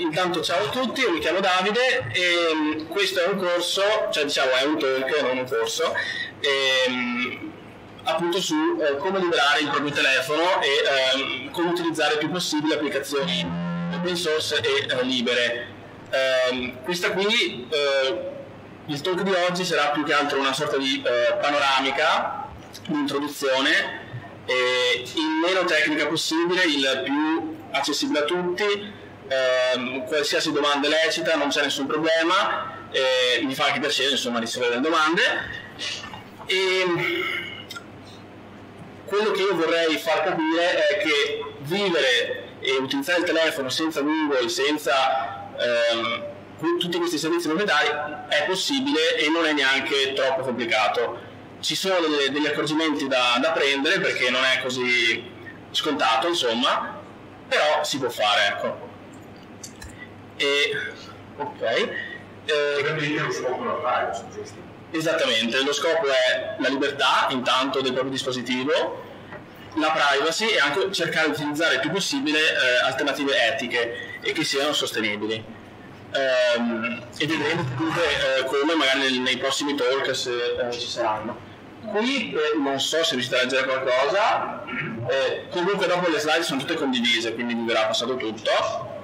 intanto ciao a tutti, io mi chiamo Davide e mm, questo è un corso, cioè diciamo è un talk, non un corso, e, mm, appunto su eh, come liberare il proprio telefono e eh, come utilizzare il più possibile applicazioni open source e eh, libere. Ehm, questa qui, eh, il talk di oggi sarà più che altro una sorta di eh, panoramica, di introduzione, il meno tecnica possibile, il più accessibile a tutti, ehm, qualsiasi domanda lecita, non c'è nessun problema, eh, mi fa anche piacere insomma ricevere le domande. E quello che io vorrei far capire è che vivere e utilizzare il telefono senza Google, senza ehm, tutti questi servizi proprietari è possibile e non è neanche troppo complicato. Ci sono delle, degli accorgimenti da, da prendere perché non è così scontato, insomma, però si può fare, ecco. E, ok. Eh, lo scopo la privacy, giusto? Esattamente, lo scopo è la libertà intanto del proprio dispositivo, la privacy e anche cercare di utilizzare il più possibile eh, alternative etiche e che siano sostenibili. Um, e vedremo comunque eh, come magari nei, nei, prossimi talk se eh, ci saranno. Qui eh, non so se riuscite a leggere qualcosa, eh, comunque dopo le slide sono tutte condivise, quindi vi verrà passato tutto,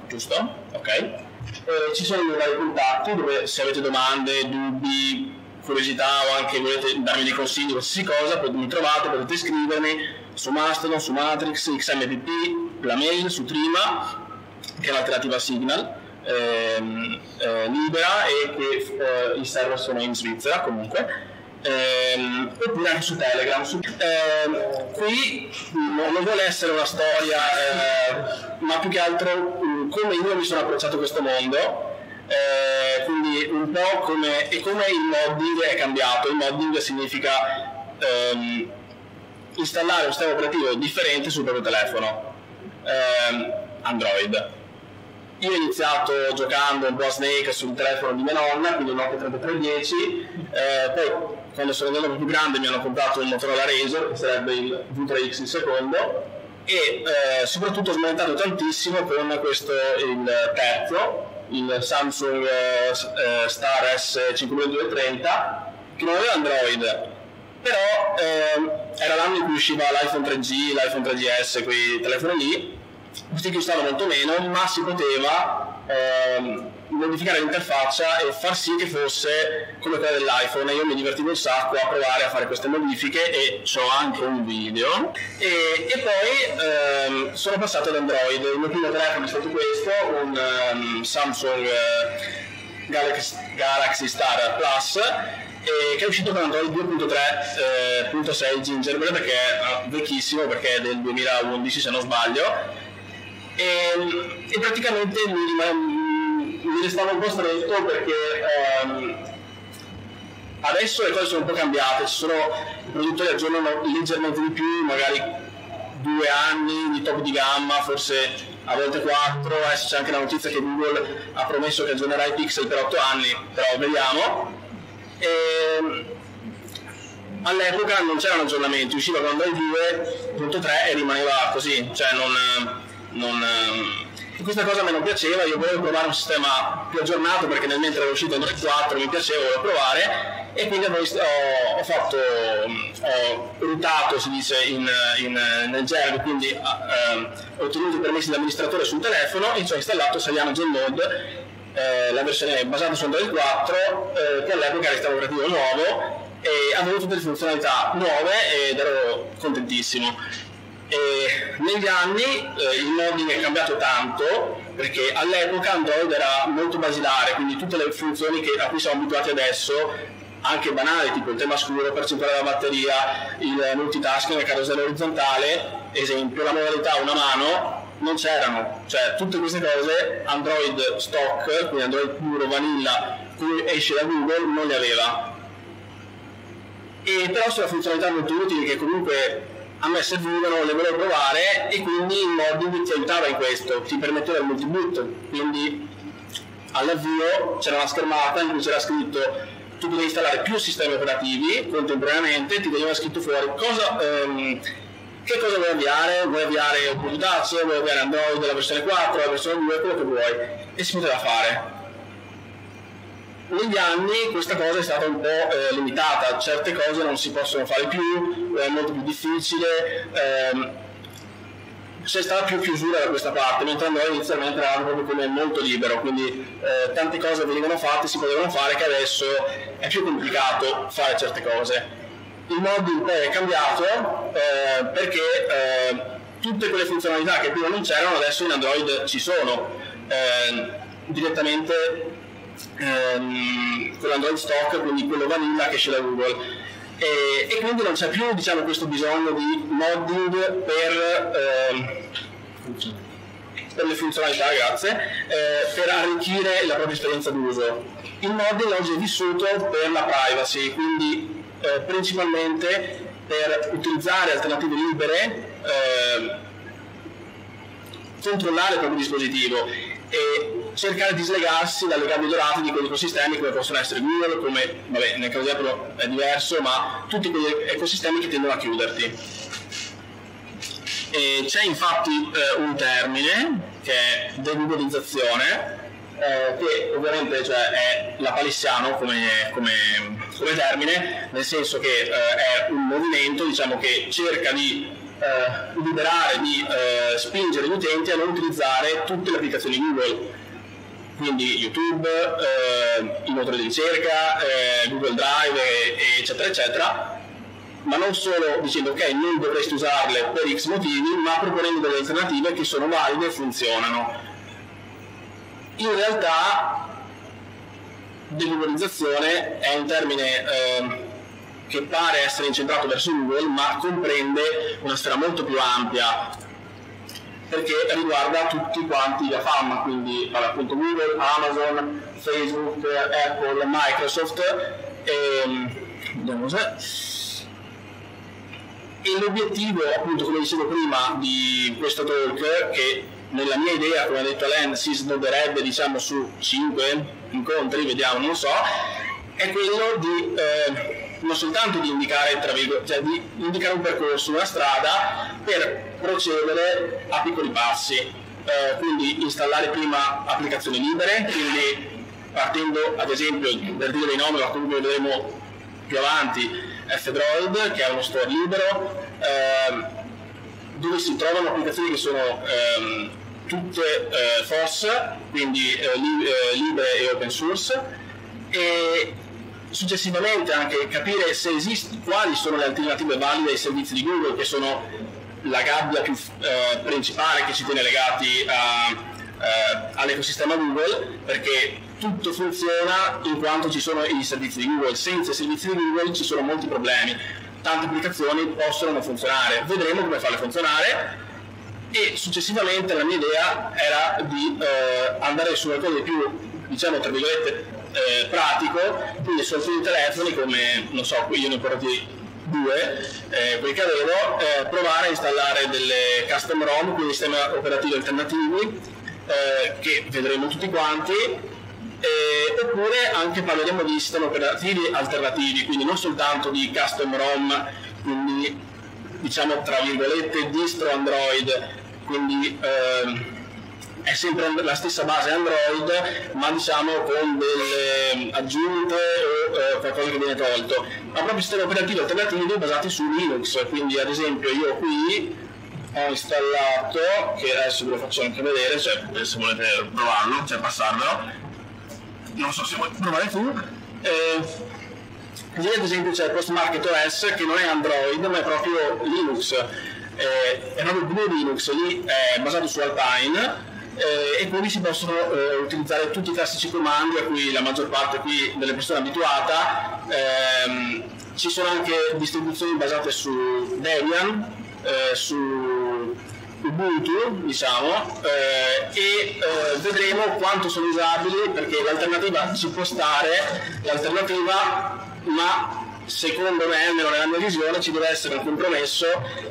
giusto? Ok. Eh, ci sono i vari contatti dove se avete domande, dubbi, curiosità o anche volete darmi dei consigli, qualsiasi cosa, mi trovate, potete scrivermi su Mastodon, su Matrix, XMPP, la mail, su Trima, che è un'alternativa a Signal, ehm, eh, libera e che eh, i server sono in Svizzera comunque ehm, oppure anche su Telegram. Su, ehm, qui non, non, vuole essere una storia, eh, ma più che altro come io mi sono approcciato a questo mondo. Eh, quindi un po' come e come il modding è cambiato. Il modding significa ehm, installare un sistema operativo differente sul proprio telefono ehm, Android. Io ho iniziato giocando un po' a Snake sul telefono di mia nonna, quindi un Nokia 3310, eh, poi quando sono diventato più grande mi hanno comprato un Motorola Razr, che sarebbe il V3X il secondo, e eh, soprattutto smontato tantissimo con questo, il terzo, il Samsung eh, Star S5230, che non aveva Android, però eh, era l'anno in cui usciva l'iPhone 3G, l'iPhone 3GS, quei telefoni lì, questi che costano molto meno, ma si poteva ehm, modificare l'interfaccia e far sì che fosse come quella dell'iPhone. Io mi divertivo un sacco a provare a fare queste modifiche e ho anche un video. E, e poi ehm, sono passato ad Android. Il mio primo telefono è stato questo, un um, Samsung uh, Galaxy, Galaxy Star Plus che è uscito con Android 2.3.6 eh, Gingerbread che è uh, vecchissimo perché è del 2011 se non sbaglio e, e praticamente mi, mi restava un po' stretto perché um, adesso le cose sono un po' cambiate, ci sono i produttori aggiornano leggermente di più, magari due anni di top di gamma, forse a volte 4, adesso c'è anche la notizia che Google ha promesso che aggiornerà i pixel per 8 anni, però vediamo. E, ehm, all'epoca non c'erano aggiornamenti, usciva con Android 2.3 e rimaneva così, cioè non non, eh, questa cosa a me non piaceva, io volevo provare un sistema più aggiornato perché nel mentre era uscito Android 4 mi piaceva, volevo provare e quindi ho, ho fatto, ho rutato si dice in, in, nel gergo, quindi eh, ho ottenuto i permessi di amministratore sul telefono e ci ho installato Saliano Gmod, eh, la versione basata su Android 4 eh, che all'epoca era sistema operativo nuovo e avevo tutte le funzionalità nuove ed ero contentissimo e negli anni eh, il modding è cambiato tanto perché all'epoca Android era molto basilare, quindi tutte le funzioni che, a cui siamo abituati adesso, anche banali, tipo il tema scuro, percentuale della batteria, il multitasking, il carosello orizzontale, esempio, la modalità una mano, non c'erano, cioè tutte queste cose Android stock, quindi Android puro, vanilla, cui esce da Google, non le aveva. E però sono funzionalità molto utili che comunque a me servivano, le volevo provare e quindi il modding ti aiutava in questo, ti permetteva il multiboot, quindi all'avvio c'era una schermata in cui c'era scritto tu devi installare più sistemi operativi contemporaneamente, ti veniva scritto fuori cosa, ehm, che cosa vuoi avviare? Vuoi avviare un touch, vuoi avviare Android la versione 4, la versione 2, quello che vuoi, e si poteva fare. Negli anni questa cosa è stata un po' eh, limitata, certe cose non si possono fare più, è molto più difficile. Ehm, c'è stata più chiusura da questa parte, mentre noi inizialmente eravamo proprio come molto libero, quindi eh, tante cose venivano fatte, si potevano fare, che adesso è più complicato fare certe cose. Il modding è cambiato eh, perché eh, tutte quelle funzionalità che prima non c'erano adesso in Android ci sono eh, direttamente ehm, con l'Android stock, quindi quello vanilla che esce da Google e, e quindi non c'è più diciamo, questo bisogno di modding per, eh, per le funzionalità, grazie, eh, per arricchire la propria esperienza d'uso. Il modding oggi è vissuto per la privacy, quindi eh, principalmente per utilizzare alternative libere, eh, controllare il proprio dispositivo e cercare di slegarsi dalle gabbie dorate di quegli ecosistemi come possono essere Google, come vabbè, nel caso di Apple è diverso, ma tutti quegli ecosistemi che tendono a chiuderti. E c'è infatti eh, un termine che è degoogolizzazione, eh, che ovviamente cioè, è la palissiano come, come, come, termine, nel senso che eh, è un movimento diciamo, che cerca di eh, liberare, di eh, spingere gli utenti a non utilizzare tutte le applicazioni Google quindi YouTube, eh, i motori di ricerca, eh, Google Drive, eccetera, eccetera, ma non solo dicendo ok, non dovresti usarle per X motivi, ma proponendo delle alternative che sono valide e funzionano. In realtà, deglobalizzazione è un termine eh, che pare essere incentrato verso Google, ma comprende una sfera molto più ampia perché riguarda tutti quanti gli GAFAM, quindi appunto Google, Amazon, Facebook, Apple, Microsoft e, vediamo se e l'obiettivo appunto come dicevo prima di questo talk che nella mia idea come ha detto Len si snoderebbe diciamo su 5 incontri vediamo non so è quello di eh, non soltanto di indicare, cioè di indicare un percorso, una strada per procedere a piccoli passi. Eh, quindi installare prima applicazioni libere, quindi partendo ad esempio per dire i nomi, ma comunque vedremo più avanti, F-Droid che è uno store libero, eh, dove si trovano applicazioni che sono ehm, tutte eh, FOSS, quindi eh, li, eh, libere e open source, e successivamente anche capire se esist- quali sono le alternative valide ai servizi di Google, che sono la gabbia più eh, principale che ci tiene legati a, eh, all'ecosistema Google, perché tutto funziona in quanto ci sono i servizi di Google. Senza i servizi di Google ci sono molti problemi, tante applicazioni possono non funzionare. Vedremo come farle funzionare e successivamente la mia idea era di eh, andare su qualcosa di più, diciamo, tra virgolette, eh, pratico, quindi su alcuni telefoni come, non so, io ne ho portati due, eh, che avevo, eh, provare a installare delle custom ROM, quindi sistemi operativi alternativi, eh, che vedremo tutti quanti, eh, oppure anche parleremo di sistemi operativi alternativi, quindi non soltanto di custom ROM, quindi diciamo tra virgolette distro Android, quindi ehm, è sempre la stessa base Android, ma diciamo con delle aggiunte o eh, qualcosa che viene tolto, ma proprio sistemi operativi alternativi basati su Linux. Quindi, ad esempio, io qui ho installato, che adesso ve lo faccio anche vedere, cioè se volete provarlo, cioè passarvelo, non so se vuoi provare tu. Eh, ad esempio c'è Post Market OS che non è Android ma è proprio Linux, eh, è proprio Blue Linux, lì è basato su Alpine eh, e quindi si possono eh, utilizzare tutti i classici comandi a cui la maggior parte qui delle persone è abituata. Ehm, ci sono anche distribuzioni basate su Debian, eh, su Ubuntu, diciamo, eh, e eh, vedremo quanto sono usabili perché l'alternativa ci può stare, l'alternativa ma secondo me, almeno nella mia visione, ci deve essere un compromesso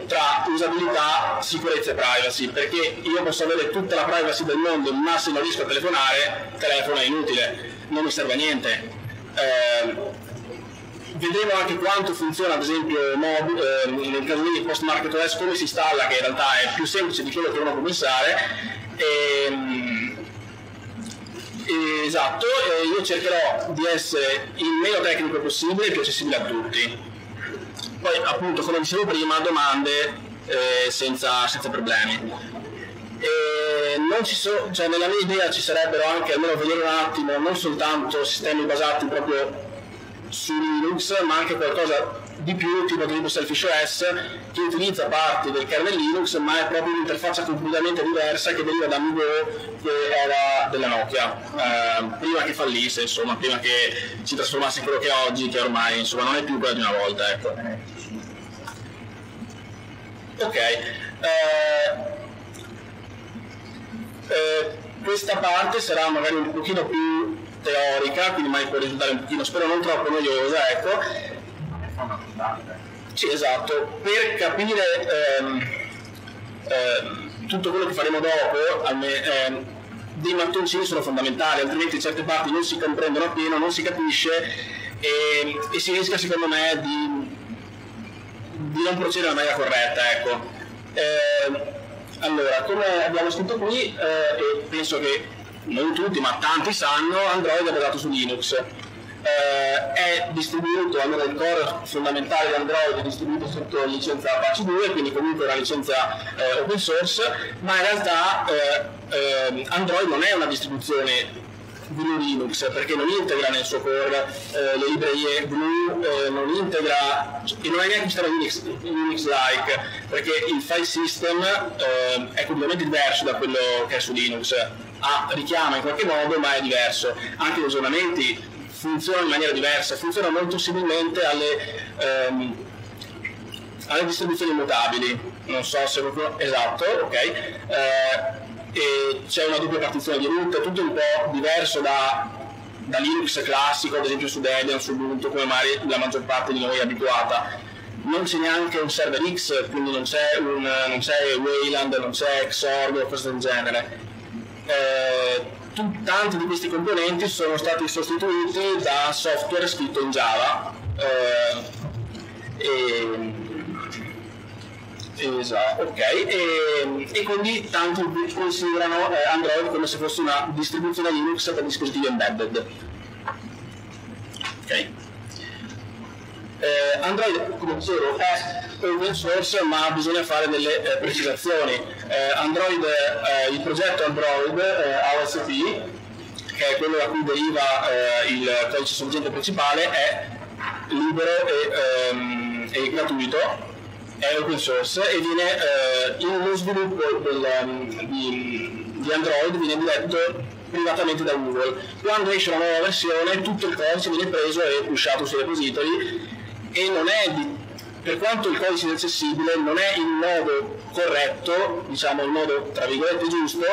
tra usabilità, sicurezza e privacy, perché io posso avere tutta la privacy del mondo, ma se non riesco a telefonare, telefono è inutile, non mi serve a niente. Eh, vedremo anche quanto funziona ad esempio mob, eh, nel caso di post market OS come si installa che in realtà è più semplice di quello che uno può pensare e, ehm, esatto io cercherò di essere il meno tecnico possibile e più accessibile a tutti. Poi appunto come dicevo prima domande eh, senza, senza problemi. So, cioè, nella mia idea ci sarebbero anche, almeno vedere un attimo, non soltanto sistemi basati proprio su Linux, ma anche qualcosa di più, tipo tipo Selfish OS, che utilizza parti del kernel Linux, ma è proprio un'interfaccia completamente diversa che deriva da Migo, che era della Nokia, eh, prima che fallisse, insomma, prima che si trasformasse in quello che è oggi, che ormai insomma, non è più quella di una volta. Ecco. Ok. Eh, eh, questa parte sarà magari un pochino più teorica, quindi magari può risultare un pochino, spero non troppo noiosa, ecco. Sì, esatto, per capire ehm, ehm, tutto quello che faremo dopo, ehm, dei mattoncini sono fondamentali, altrimenti certe parti non si comprendono appieno, non si capisce e, e si rischia secondo me di, di non procedere in maniera corretta. Ecco. Eh, allora, come abbiamo scritto qui, eh, e penso che non tutti, ma tanti sanno, Android è basato su Linux. Eh, è distribuito, almeno il core fondamentale di Android è distribuito sotto licenza Apache 2, quindi comunque una licenza eh, open source, ma in realtà eh, eh, Android non è una distribuzione GNU Linux perché non integra nel suo core eh, le librerie GNU, eh, non integra e non è neanche un sistema Unix, Unix-like perché il file system eh, è completamente diverso da quello che è su Linux. Ah, richiama in qualche modo ma è diverso. Anche gli aggiornamenti funzionano in maniera diversa, funzionano molto similmente alle, ehm, alle distribuzioni immutabili. Non so se proprio esatto, ok. Eh, c'è una doppia partizione di root, tutto un po' diverso da, da Linux classico, ad esempio su Debian, su Ubuntu, come magari la maggior parte di noi è abituata. Non c'è neanche un server X, quindi non c'è, un, non c'è Wayland, non c'è Xorg o cose del genere. Eh, tanti di questi componenti sono stati sostituiti da software scritto in Java. Eh, e, Esatto, ok. E, e, quindi tanti considerano eh, Android come se fosse una distribuzione Linux per dispositivi embedded. Ok. Eh, Android, come dicevo, è open source ma bisogna fare delle eh, precisazioni. Eh, Android, eh, il progetto Android eh, AOSP, che è quello da cui deriva il codice sorgente principale, è libero e, ehm, e gratuito è open source e viene eh, lo sviluppo del, um, di, di, Android viene diretto privatamente da Google. Quando esce una nuova versione tutto il codice viene preso e pushato sui repository e non è per quanto il codice sia accessibile non è il modo corretto, diciamo il modo tra virgolette giusto,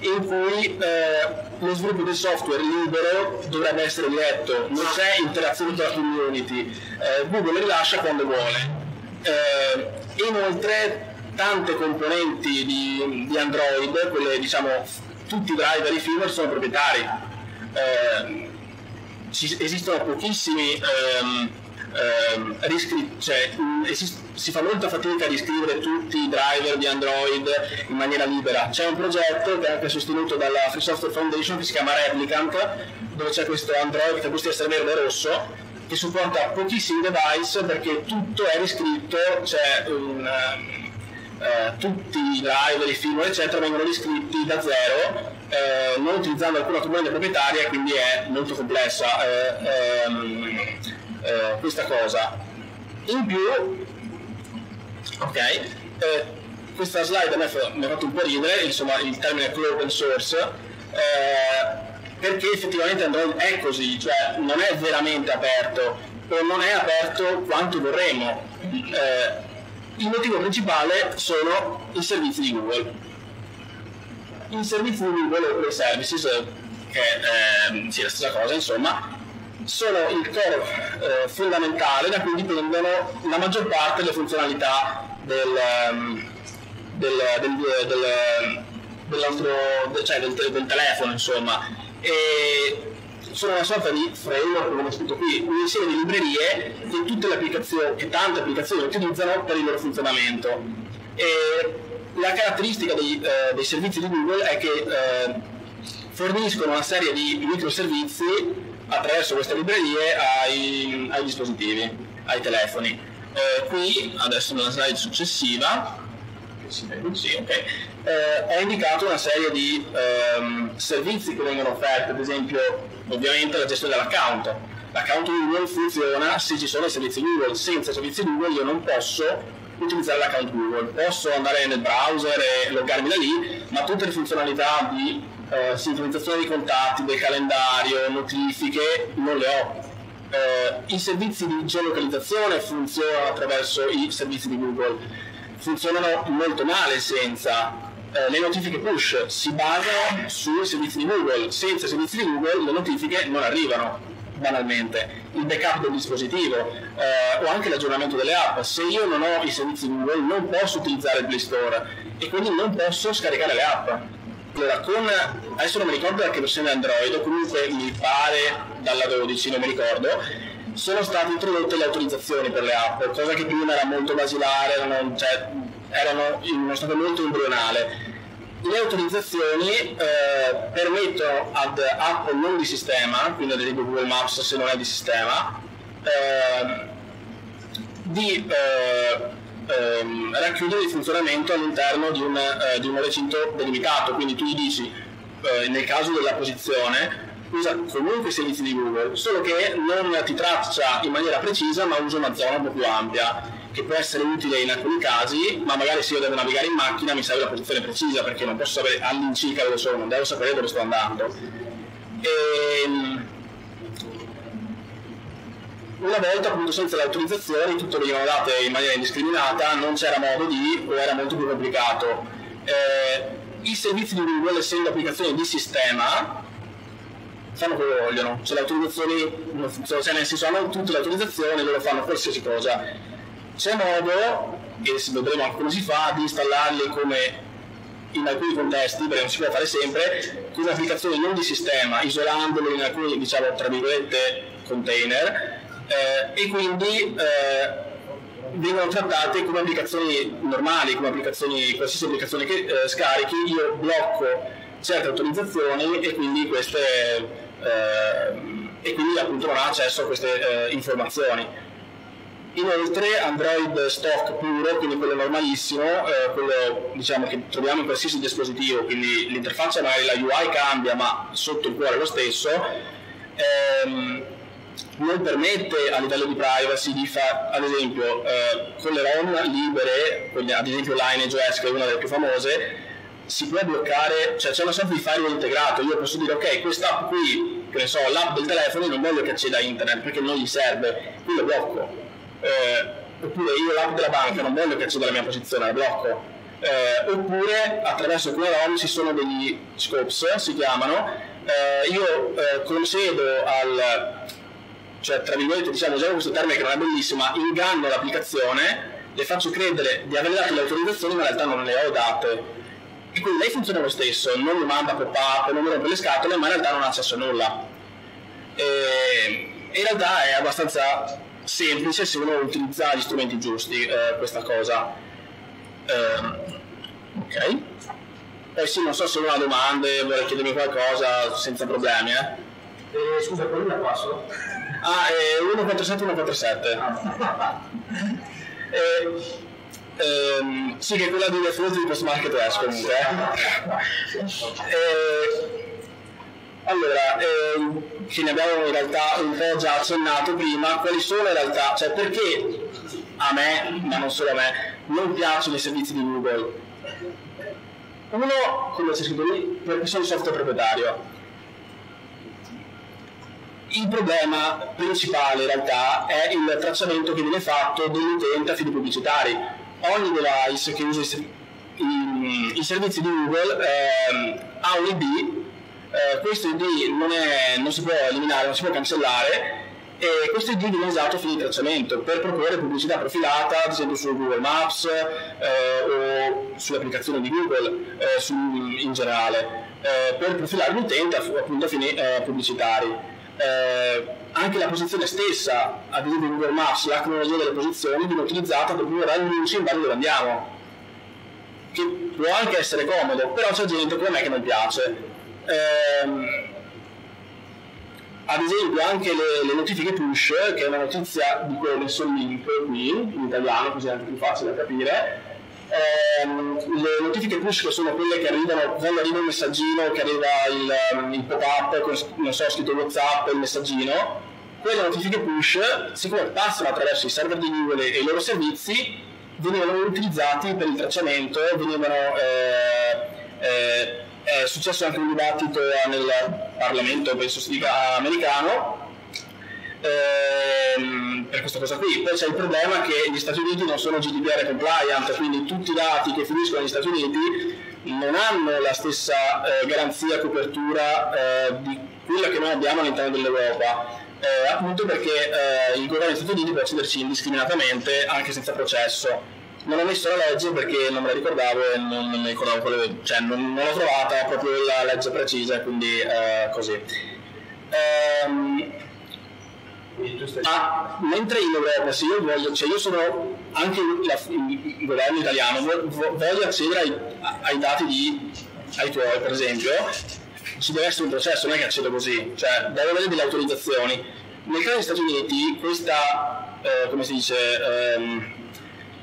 in cui eh, lo sviluppo del software libero dovrebbe essere diretto, non c'è interazione tra community, eh, Google rilascia quando vuole. Eh, inoltre tante componenti di, di, Android, quelle diciamo tutti i driver i firmware sono proprietari. Eh, esistono pochissimi ehm, ehm, riscri- cioè, esist- si fa molta fatica a riscrivere tutti i driver di Android in maniera libera. C'è un progetto che è anche sostenuto dalla Free Software Foundation che si chiama Replicant, dove c'è questo Android che può essere verde e rosso che supporta pochissimi device perché tutto è riscritto, cioè un, eh, tutti i driver, i firmware eccetera vengono riscritti da zero eh, non utilizzando alcuna componente proprietaria quindi è molto complessa eh, ehm, eh, questa cosa. In più, ok, eh, questa slide mi ha fatto un po' ridere, insomma il termine open source eh, perché effettivamente Android è così, cioè non è veramente aperto o non è aperto quanto vorremmo. Eh, il motivo principale sono i servizi di Google. I servizi di Google o le services, che eh, sì, è la stessa cosa, insomma, sono il core eh, fondamentale da cui dipendono la maggior parte delle funzionalità del, ehm, del, del, del, del, cioè del telefono, insomma e sono una sorta di framework, come ho scritto qui, un insieme di librerie che tutte le applicazioni, che tante applicazioni utilizzano per il loro funzionamento. E la caratteristica dei, eh, dei servizi di Google è che eh, forniscono una serie di microservizi attraverso queste librerie ai, ai dispositivi, ai telefoni. Eh, qui, adesso nella slide successiva, sì, okay, eh, ho indicato una serie di ehm, servizi che vengono offerti, ad esempio ovviamente la gestione dell'account. L'account Google funziona se ci sono i servizi Google, senza servizi Google io non posso utilizzare l'account Google, posso andare nel browser e loggarmi da lì, ma tutte le funzionalità di eh, sincronizzazione dei contatti, del calendario, notifiche, non le ho. Eh, I servizi di geolocalizzazione funzionano attraverso i servizi di Google, funzionano molto male senza. Eh, le notifiche push si basano sui servizi di Google, senza i servizi di Google le notifiche non arrivano banalmente, il backup del dispositivo eh, o anche l'aggiornamento delle app. Se io non ho i servizi Google non posso utilizzare il Play Store e quindi non posso scaricare le app. Allora, con, adesso non mi ricordo che versione Android, o comunque mi pare dalla 12, non mi ricordo, sono state introdotte le autorizzazioni per le app, cosa che prima era molto basilare, erano, cioè, erano in uno stato molto embrionale. Le autorizzazioni eh, permettono ad app non di sistema, quindi ad esempio Google Maps se non è di sistema, eh, di eh, ehm, racchiudere il funzionamento all'interno di un, eh, di un recinto delimitato, quindi tu gli dici eh, nel caso della posizione usa comunque i servizi di Google, solo che non ti traccia in maniera precisa ma usa una zona un po' più ampia che può essere utile in alcuni casi, ma magari se io devo navigare in macchina mi serve la posizione precisa perché non posso sapere all'incirca dove sono, non devo sapere dove sto andando. E, ehm, una volta appunto senza le autorizzazioni tutto venivano date in maniera indiscriminata, non c'era modo di o era molto più complicato. Eh, I servizi di Google, essendo applicazioni di sistema, fanno quello che vogliono, cioè le autorizzazioni cioè nel senso hanno tutte le autorizzazioni, loro fanno qualsiasi cosa. C'è modo, e vedremo anche come si fa, di installarli come in alcuni contesti, perché non si può fare sempre, come applicazioni non di sistema, isolandole in alcuni, diciamo, tra virgolette, container, eh, e quindi eh, vengono trattate come applicazioni normali, come applicazioni, qualsiasi applicazione che eh, scarichi, io blocco certe autorizzazioni e quindi queste eh, e quindi appunto non ha accesso a queste eh, informazioni. Inoltre Android stock puro, quindi quello normalissimo, eh, quello diciamo, che troviamo in qualsiasi dispositivo, quindi l'interfaccia magari la UI cambia ma sotto il cuore lo stesso, ehm, non permette a livello di privacy di fare, ad esempio, eh, con le ROM libere, ad esempio LineageOS che è una delle più famose, si può bloccare, cioè c'è una sorta di firewall integrato, io posso dire ok, quest'app qui, che ne so, l'app del telefono non voglio che acceda a internet perché non gli serve, qui lo blocco. Eh, oppure io l'app della banca non voglio che acceda alla mia posizione, la blocco. Eh, oppure attraverso quella ROM ci sono degli scopes, si chiamano, eh, io eh, concedo al cioè tra virgolette diciamo usiamo questo termine che non è bellissimo, ma inganno l'applicazione, le faccio credere di aver dato le autorizzazioni ma in realtà non le ho date. E quindi lei funziona lo stesso, non mi manda pop-up, non mi rompe le scatole, ma in realtà non ha accesso a nulla. E in realtà è abbastanza semplice se uno utilizza gli strumenti giusti eh, questa cosa. Eh, ok. Poi sì, non so se uno ha domande, vuole chiedermi qualcosa senza problemi. Eh. Eh, scusa, quello è il passo? Ah, è 147 147. eh, ehm, sì, che è quella di default di post market OS comunque. Eh. Eh, allora, eh, che ne abbiamo in realtà un po' già accennato prima, quali sono in realtà, cioè perché a me, ma non solo a me, non piacciono i servizi di Google? Uno, come c'è scritto lì, perché sono software proprietario il problema principale in realtà è il tracciamento che viene fatto dell'utente a fini pubblicitari. Ogni device che usa i, servizi di Google eh, ha un ID, eh, questo ID non, è, non, si può eliminare, non si può cancellare e questo ID viene usato a fini di tracciamento per proporre pubblicità profilata, ad esempio su Google Maps eh, o sulle applicazioni di Google eh, su, in generale, eh, per profilare l'utente appunto a fini eh, pubblicitari. Eh, anche la posizione stessa, ad esempio in Google Maps, la cronologia delle posizioni viene utilizzata per proporre annunci in base dove andiamo, che può anche essere comodo, però c'è gente come me che non piace. Eh, ad esempio anche le, le, notifiche push, che è una notizia di cui ho messo il link qui, in italiano, così è anche più facile da capire. Ehm, le notifiche push che sono quelle che arrivano quando arriva un messaggino, che arriva il, ehm, il pop-up, con, non so, scritto WhatsApp, il messaggino, quelle notifiche push, siccome passano attraverso i server di Google e i loro servizi, venivano utilizzati per il tracciamento, venivano eh, eh, è successo anche un dibattito nel Parlamento, penso si dica americano, ehm, per questa cosa qui. Poi c'è il problema che gli Stati Uniti non sono GDPR compliant, quindi tutti i dati che finiscono negli Stati Uniti non hanno la stessa eh, garanzia e copertura eh, di quella che noi abbiamo all'interno dell'Europa. Eh, appunto perché eh, il governo degli Stati Uniti può accederci indiscriminatamente anche senza processo non ho messo la legge perché non me la ricordavo e non, non mi ricordavo quelle, cioè non, non l'ho trovata proprio la legge precisa, quindi eh, così. Ehm, ah, mentre in Europa, se io voglio, cioè io sono anche la, il, il, governo italiano, voglio accedere ai, ai dati di, ai tuoi, per esempio, ci deve essere un processo, non è che accedo così, cioè devo avere delle autorizzazioni. Nel caso degli Stati Uniti, questa, eh, come si dice, ehm,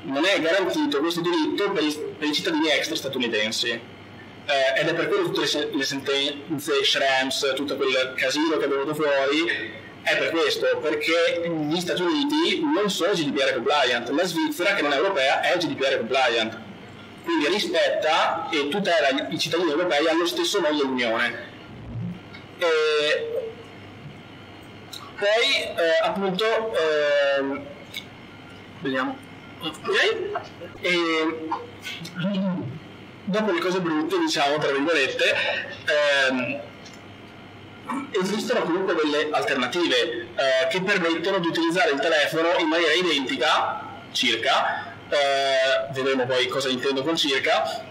non è garantito questo diritto per i, per i cittadini extrastatunitensi. Eh, ed è per quello tutte le, le sentenze, Schrems, tutto quel casino che è venuto fuori, è per questo, perché gli Stati Uniti non sono GDPR compliant, la Svizzera, che non è europea, è GDPR compliant. Quindi rispetta e tutela i cittadini europei allo stesso modo dell'Unione. E poi, eh, appunto, eh, vediamo Ok? E dopo le cose brutte, diciamo, tra virgolette, ehm, esistono comunque delle alternative eh, che permettono di utilizzare il telefono in maniera identica, circa, eh, vedremo poi cosa intendo con circa,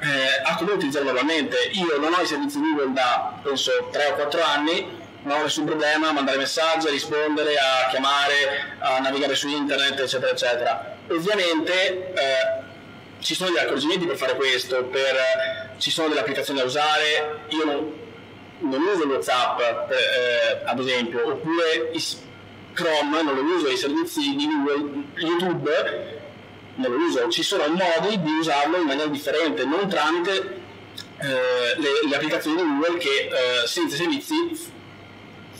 eh, a come utilizzare normalmente. Io non ho i servizi Google da penso 3 o 4 anni, non ho nessun problema a mandare messaggi, a rispondere, a chiamare, a navigare su internet, eccetera, eccetera. Ovviamente eh, ci sono degli accorgimenti per fare questo, per, ci sono delle applicazioni da usare, io non, non uso WhatsApp, eh, ad esempio, oppure Chrome, non lo uso, i servizi di Google, YouTube, non lo uso, ci sono modi di usarlo in maniera differente, non tramite eh, le, le, applicazioni di Google che eh, senza servizi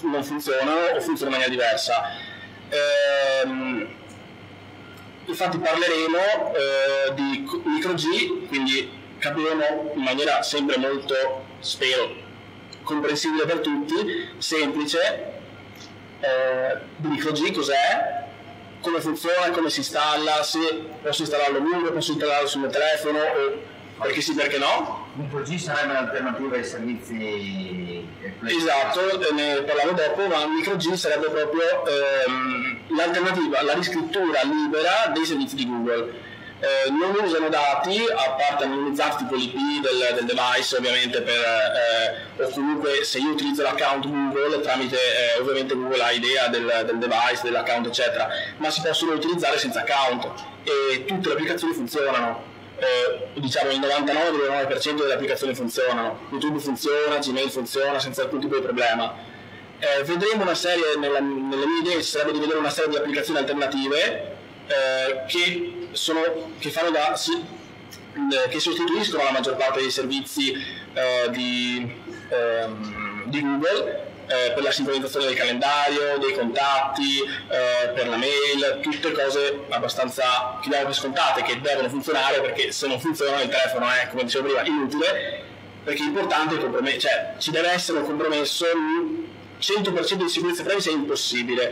non funzionano o funzionano in maniera diversa. Ehm, infatti parleremo eh, di micro G, quindi capiremo in maniera sempre molto, spero, comprensibile per tutti, semplice, eh, G cos'è, come funziona, come si installa, se posso installarlo lungo, posso installarlo sul mio telefono o perché sì, perché no? Micro G sarebbe un'alternativa ai servizi Esatto, ne parliamo dopo, ma micro G sarebbe proprio ehm, l'alternativa alla riscrittura libera dei servizi di Google. Eh, non usano dati, a parte anonimizzati tipo l'IP del, del device ovviamente per, eh, o comunque se io utilizzo l'account Google tramite eh, ovviamente Google ha idea del, del, device, dell'account eccetera, ma si possono utilizzare senza account. E tutte le applicazioni funzionano. Eh, diciamo il 99,9% delle applicazioni funzionano, YouTube funziona, Gmail funziona senza alcun tipo di problema. Eh, vedremo una serie, nella, nelle mie idee ci sarebbe di vedere una serie di applicazioni alternative eh, che, sono, che, da, si, eh, che, sostituiscono la maggior parte dei servizi eh, di, ehm, di Google eh, per la sincronizzazione del calendario, dei contatti, eh, per la mail, tutte cose abbastanza che diamo per scontate, che devono funzionare perché se non funzionano il telefono è, come dicevo prima, inutile, perché è il compromesso, cioè ci deve essere un compromesso, 100% di sicurezza privacy è impossibile,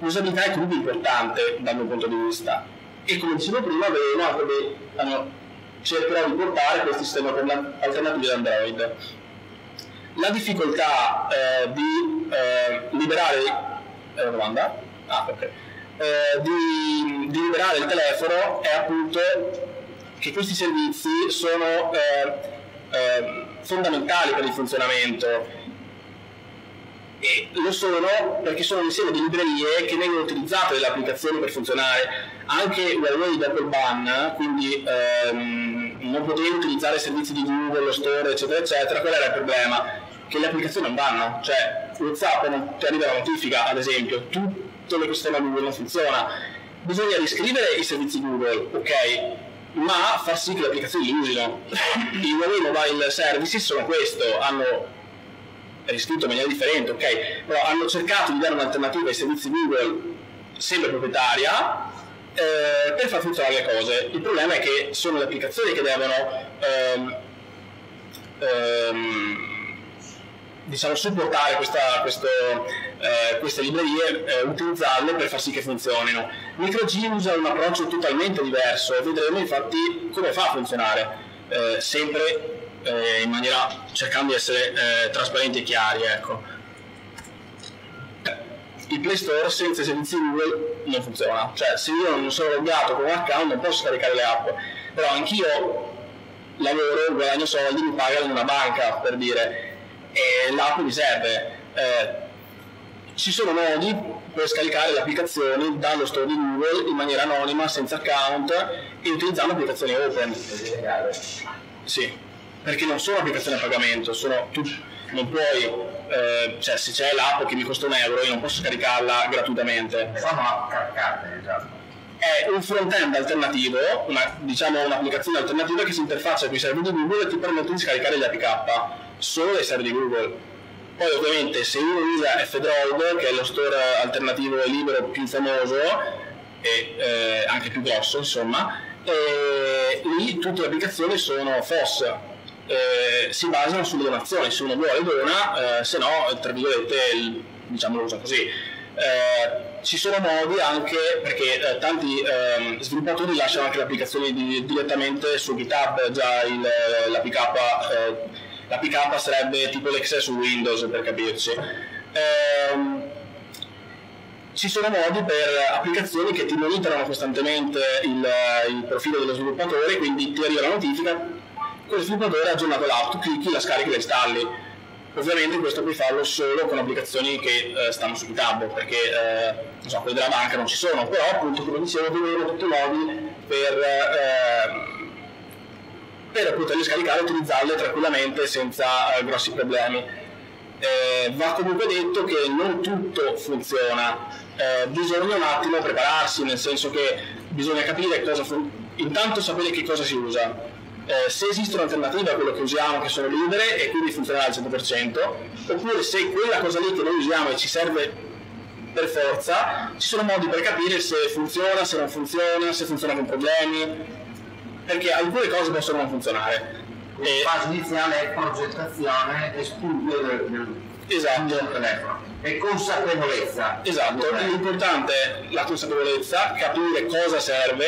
l'usabilità è comunque importante dal mio punto di vista. E come dicevo prima, vedo, cercherò di portare questi sistemi alternativi ad Android la difficoltà eh, di eh, liberare È una domanda? Ah, ok. Eh, di, di, liberare il telefono è appunto che questi servizi sono eh, eh, fondamentali per il funzionamento e lo sono perché sono un insieme di librerie che vengono utilizzate dalle applicazioni per funzionare. Anche Huawei dopo il ban, quindi ehm, non potevi utilizzare servizi di Google, lo store, eccetera, eccetera, qual era il problema? Che le applicazioni non vanno, cioè WhatsApp non ti arriva la notifica, ad esempio, tutto l'ecosistema Google non funziona. Bisogna riscrivere i servizi Google, ok? Ma far sì che le applicazioni li usino. I Huawei Mobile Services sono questo, hanno riscritto in maniera differente, ok? Però hanno cercato di dare un'alternativa ai servizi Google sempre proprietaria eh, per far funzionare le cose. Il problema è che sono le applicazioni che devono ehm, ehm, diciamo, supportare questa, questo, eh, queste librerie, eh, utilizzarle per far sì che funzionino. MicroG usa un approccio totalmente diverso, vedremo infatti come fa a funzionare, eh, sempre eh, in maniera cercando di essere eh, trasparenti e chiari. Ecco. Il Play Store senza i servizi Google non funziona, cioè se io non sono loggato con un account non posso scaricare le app, però anch'io lavoro, guadagno soldi, mi pagano in una banca per dire, e l'app mi serve. Eh, ci sono modi per scaricare le applicazioni dallo store di Google in maniera anonima, senza account e utilizzando applicazioni open. Sì perché non sono applicazioni a pagamento, sono, tu non puoi, eh, cioè se c'è l'app che mi costa un euro io non posso scaricarla gratuitamente. Sono caricate, esatto. È un front-end alternativo, una, diciamo un'applicazione alternativa che si interfaccia con i server di Google e ti permette di scaricare gli APK solo dai server di Google. Poi ovviamente se uno usa F-Droid, che è lo store alternativo e libero più famoso e eh, anche più grosso, insomma, eh, lì tutte le applicazioni sono FOSS, eh, si basano sulle donazioni, se uno vuole dona, eh, se no, tra virgolette, il, diciamo lo usa così. Eh, ci sono modi anche perché eh, tanti ehm, sviluppatori lasciano anche le applicazioni di, direttamente su GitHub, già il, l'APK, eh, l'APK sarebbe tipo l'Excel su Windows per capirci. Ehm, ci sono modi per applicazioni che ti monitorano costantemente il, il profilo dello sviluppatore, quindi ti arriva la notifica, quel sviluppatore ha aggiornato l'app, clicchi, la scarichi e la installi. Ovviamente questo puoi farlo solo con applicazioni che eh, stanno su GitHub, perché eh, non so, quelle della banca non ci sono, però appunto come dicevo dovevo tutti i modi per, eh, per poterle scaricare e utilizzarle tranquillamente senza eh, grossi problemi. Eh, va comunque detto che non tutto funziona, eh, bisogna un attimo prepararsi, nel senso che bisogna capire cosa funziona, intanto sapere che cosa si usa, eh, se esiste un'alternativa a quello che usiamo che sono libere e quindi funzionerà al 100%, oppure se quella cosa lì che noi usiamo e ci serve per forza, ci sono modi per capire se funziona, se non funziona, se funziona con problemi, perché alcune cose possono non funzionare. La fase iniziale è progettazione e studio del, esatto. del telefono e consapevolezza. Esatto, l'importante è la consapevolezza, capire cosa serve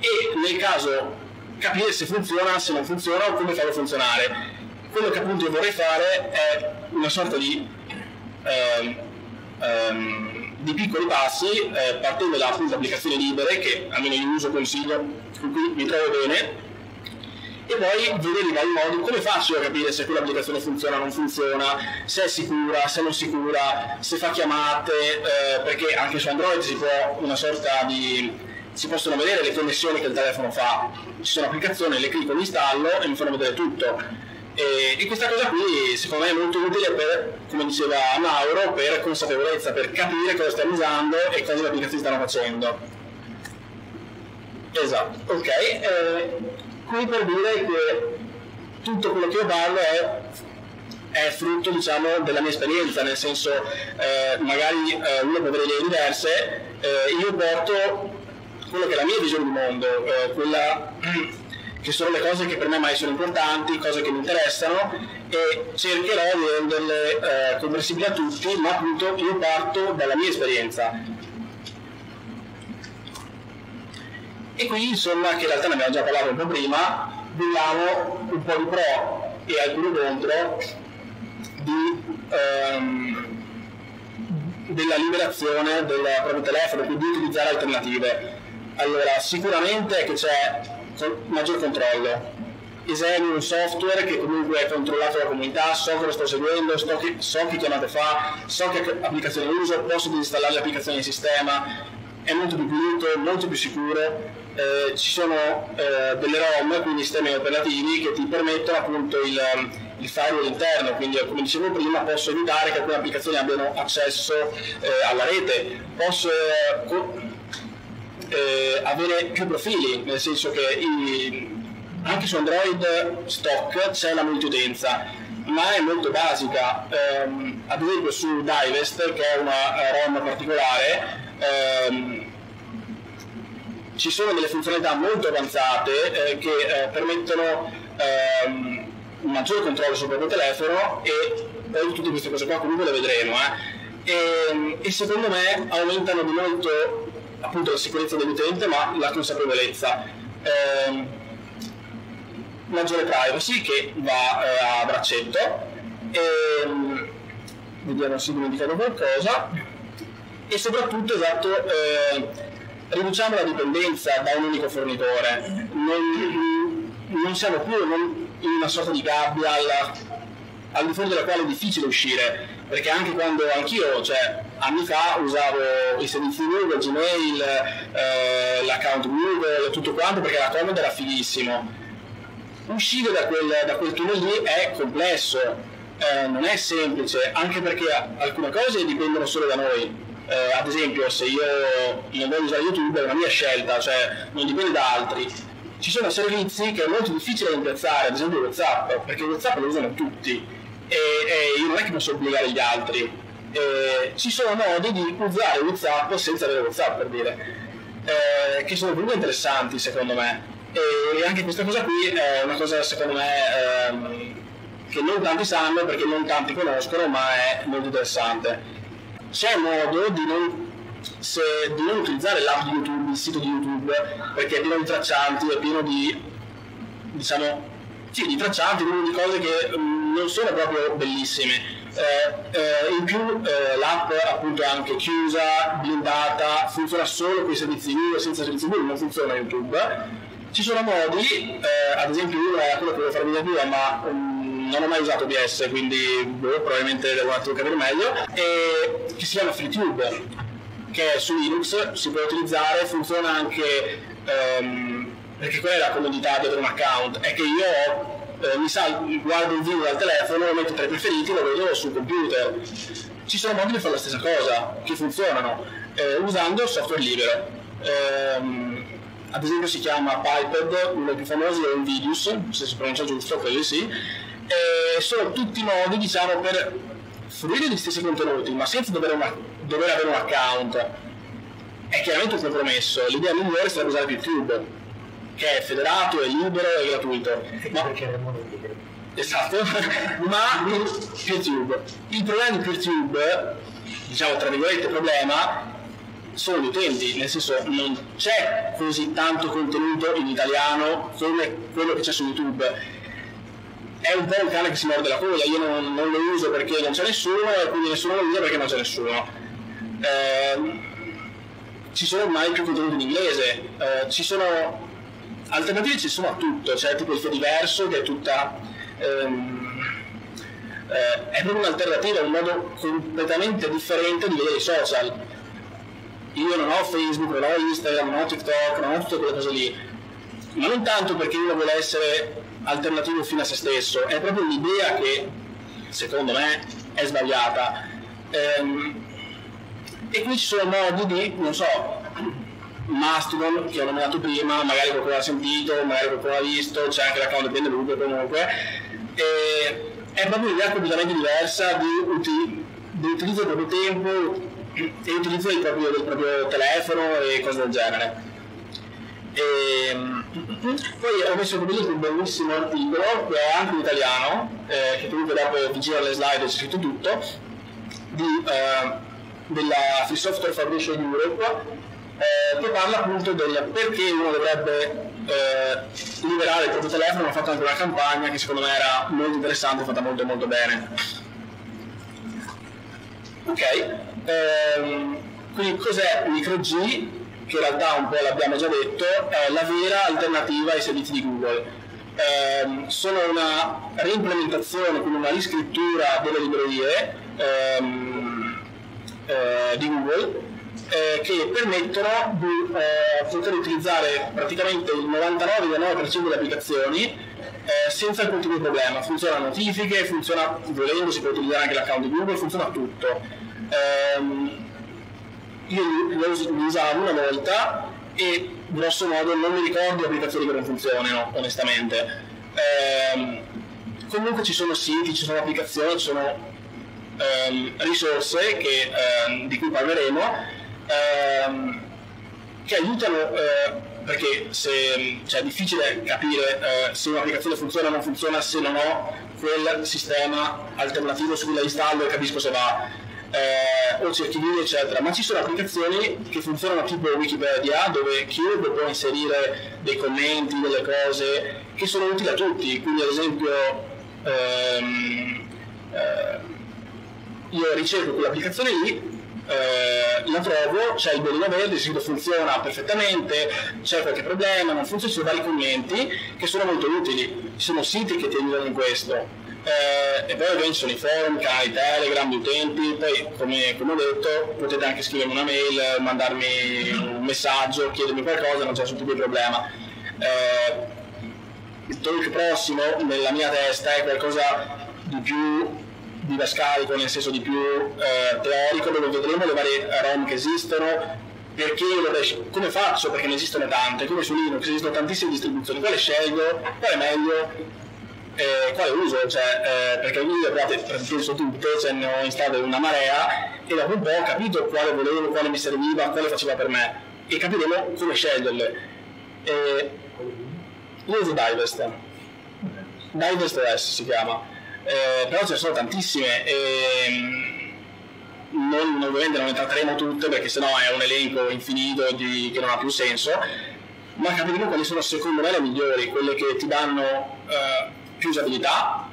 e nel caso capire se funziona, se non funziona o come farlo funzionare. Quello che appunto io vorrei fare è una sorta di, ehm, ehm, di piccoli passi eh, partendo da appunto applicazioni libere che almeno io uso consiglio, con cui mi trovo bene e poi vedere i vari modi come faccio a capire se quell'applicazione funziona o non funziona, se è sicura, se non sicura, se fa chiamate, eh, perché anche su Android si può una sorta di si possono vedere le connessioni che il telefono fa, ci sono applicazioni, le clicco, mi installo e mi fanno vedere tutto. E, e, questa cosa qui secondo me è molto utile per, come diceva Mauro, per consapevolezza, per capire cosa stiamo usando e cosa le applicazioni stanno facendo. Esatto, ok. Eh, qui per dire che tutto quello che io parlo è, è frutto diciamo, della mia esperienza, nel senso eh, magari eh, uno può avere idee diverse, eh, io porto quello che è la mia visione di mondo, eh, quella che sono le cose che per me mai sono importanti, cose che mi interessano e cercherò di renderle eh, comprensibili a tutti, ma appunto io parto dalla mia esperienza. E qui insomma, che in realtà ne abbiamo già parlato un po' prima, vediamo un po' di pro e alcuni contro di, um, della liberazione del proprio telefono, quindi utilizzare alternative. Allora, sicuramente che c'è maggior controllo. Esegui un software che comunque è controllato dalla comunità, so che lo sto seguendo, so che, so che chiamate fa, so che applicazione uso, posso disinstallare le applicazioni del sistema, è molto più pulito, molto più sicuro. Eh, ci sono eh, delle ROM, quindi sistemi operativi, che ti permettono appunto il, il firewall interno, quindi come dicevo prima posso evitare che alcune applicazioni abbiano accesso eh, alla rete, posso eh, avere più profili, nel senso che i, anche su Android stock c'è la multiutenza, ma è molto basica. Um, ad esempio su Divest, che è una ROM particolare, um, ci sono delle funzionalità molto avanzate eh, che eh, permettono um, un maggiore controllo sul proprio telefono e poi tutte queste cose qua comunque le vedremo. Eh. E, e, secondo me aumentano di molto appunto la sicurezza dell'utente ma la consapevolezza. Eh, maggiore privacy che va eh, a braccetto e, vediamo se dimenticato qualcosa e soprattutto esatto eh, riduciamo la dipendenza da un unico fornitore non, non siamo più non, in una sorta di gabbia alla, al di fuori della quale è difficile uscire perché anche quando anch'io, cioè anni fa usavo i servizi Google, Gmail, eh, l'account Google, tutto quanto perché era comodo era fighissimo. Uscire da quel, da quel tunnel lì è complesso, eh, non è semplice, anche perché alcune cose dipendono solo da noi. Eh, ad esempio, se io non voglio usare YouTube è una mia scelta, cioè non dipende da altri. Ci sono servizi che è molto difficile rimpiazzare, ad esempio WhatsApp, perché WhatsApp lo usano tutti e, e io non è che posso obbligare gli altri. Eh, ci sono modi di usare WhatsApp senza avere WhatsApp per dire, eh, che sono comunque interessanti secondo me. E anche questa cosa qui è una cosa secondo me ehm, che non tanti sanno perché non tanti conoscono, ma è molto interessante. C'è modo di non, se, di non utilizzare l'app di YouTube, il sito di YouTube, perché è pieno di traccianti, è pieno di diciamo sì, di traccianti, di cose che non sono proprio bellissime. Eh, eh, in più eh, l'app appunto è anche chiusa, blindata, funziona solo con i servizi Google, senza servizi Google non funziona YouTube. Ci sono modi, ad esempio uno è quello che volevo farvi vedere, ma um, non ho mai usato OBS, quindi boh, probabilmente devo un attimo capire meglio, e, che si chiama FreeTube, che su Linux si può utilizzare, funziona anche... Um, perché quella è la comodità di avere un account, è che io ho eh, mi sal- guardo il video dal telefono, lo metto tra i preferiti, lo vedo sul computer. Ci sono modi di fare la stessa cosa, che funzionano, eh, usando software libero. Ehm, ad esempio si chiama Piped, uno dei più famosi è Nvidius, se si pronuncia giusto, credo sì. E sono tutti modi, diciamo, per fruire gli stessi contenuti, ma senza dover, una, dover avere un account. È chiaramente un compromesso, l'idea migliore sarebbe usare YouTube che è federato, è libero, è gratuito. Ma perché era modo libero. Esatto, ma PeerTube. Il problema di PeerTube, diciamo tra virgolette problema, sono gli utenti, nel senso non c'è così tanto contenuto in italiano come quello che c'è su YouTube. È un po' un cane che si morde la coda, io non, non, lo uso perché non c'è nessuno e quindi nessuno lo usa perché non c'è nessuno. Eh, ci sono ormai più contenuti in inglese, eh, ci sono alternative ci sono a tutto, c'è tipo il Fediverso che è tutta... Ehm, eh, è proprio un'alternativa, un modo completamente differente di vedere i social. Io non ho Facebook, non ho Instagram, non ho TikTok, non ho tutte quelle cose lì, ma non tanto perché uno vuole essere alternativo fino a se stesso, è proprio l'idea che secondo me è sbagliata. Ehm, e qui ci sono modi di, non so, Mastodon che ho nominato prima, magari qualcuno l'ha sentito, magari qualcuno l'ha visto, c'è anche l'account dipende Google comunque. E è proprio un'idea completamente diversa di, uti- di utilizzo del proprio tempo e utilizzo del proprio, del proprio telefono e cose del genere. E, poi ho messo link un bellissimo articolo che è anche in italiano, eh, che comunque dopo vi giro le slide c'è scritto tutto, di, eh, della Free Software Foundation Europe eh, che parla appunto del perché uno dovrebbe eh, liberare il proprio telefono, ha fatto anche una campagna che secondo me era molto interessante, fatta molto molto bene. Ok, Ehm, quindi cos'è MicroG? Che in realtà un po' l'abbiamo già detto, è la vera alternativa ai servizi di Google. Ehm, sono una reimplementazione, quindi una riscrittura delle librerie ehm, eh, di Google eh, che permettono di eh, poter utilizzare praticamente il 99,9% delle applicazioni eh, senza alcun tipo di problema. Funziona notifiche, funziona volendo, si può utilizzare anche l'account di Google, funziona tutto. Ehm, io li usavo una volta e grosso modo non mi ricordo applicazioni che non funzionino, onestamente. Ehm, comunque ci sono siti, ci sono applicazioni, ci sono ehm, risorse che, ehm, di cui parleremo ehm, che aiutano eh, perché se, cioè, è difficile capire eh, se un'applicazione funziona o non funziona se non ho quel sistema alternativo su cui la installo e capisco se va eh, o cerchi video eccetera. Ma ci sono applicazioni che funzionano tipo Wikipedia dove chiunque può inserire dei commenti, delle cose che sono utili a tutti. Quindi ad esempio ehm, eh, io ricerco quell'applicazione lì eh, la trovo, c'è il bollino verde, il sito funziona perfettamente, c'è qualche problema, non funziona, ci sono vari commenti che sono molto utili, ci sono siti che ti aiutano in questo. Eh, e poi ovviamente sono i forum, canali Telegram, gli utenti, poi come, come, ho detto potete anche scrivermi una mail, mandarmi un messaggio, chiedermi qualcosa, non c'è nessun tipo di problema. Eh, il talk prossimo nella mia testa è qualcosa di più didascalico nel senso di più eh, teorico dove vedremo le varie ROM che esistono perché come faccio? Perché ne esistono tante come su Linux esistono tantissime distribuzioni quale scelgo? Quale è meglio? Eh, quale uso? Cioè, eh, perché io le ho provate praticamente tutte ce ne ho installate una marea e dopo un po' ho capito quale volevo quale mi serviva quale faceva per me e capiremo come sceglierle. Eh, io uso Divest. Divest OS si chiama eh, però ce ne sono tantissime e mm, non, ovviamente non ne tratteremo tutte perché sennò è un elenco infinito di, che non ha più senso, ma capiremo quali sono secondo me le migliori, quelle che ti danno eh, più usabilità,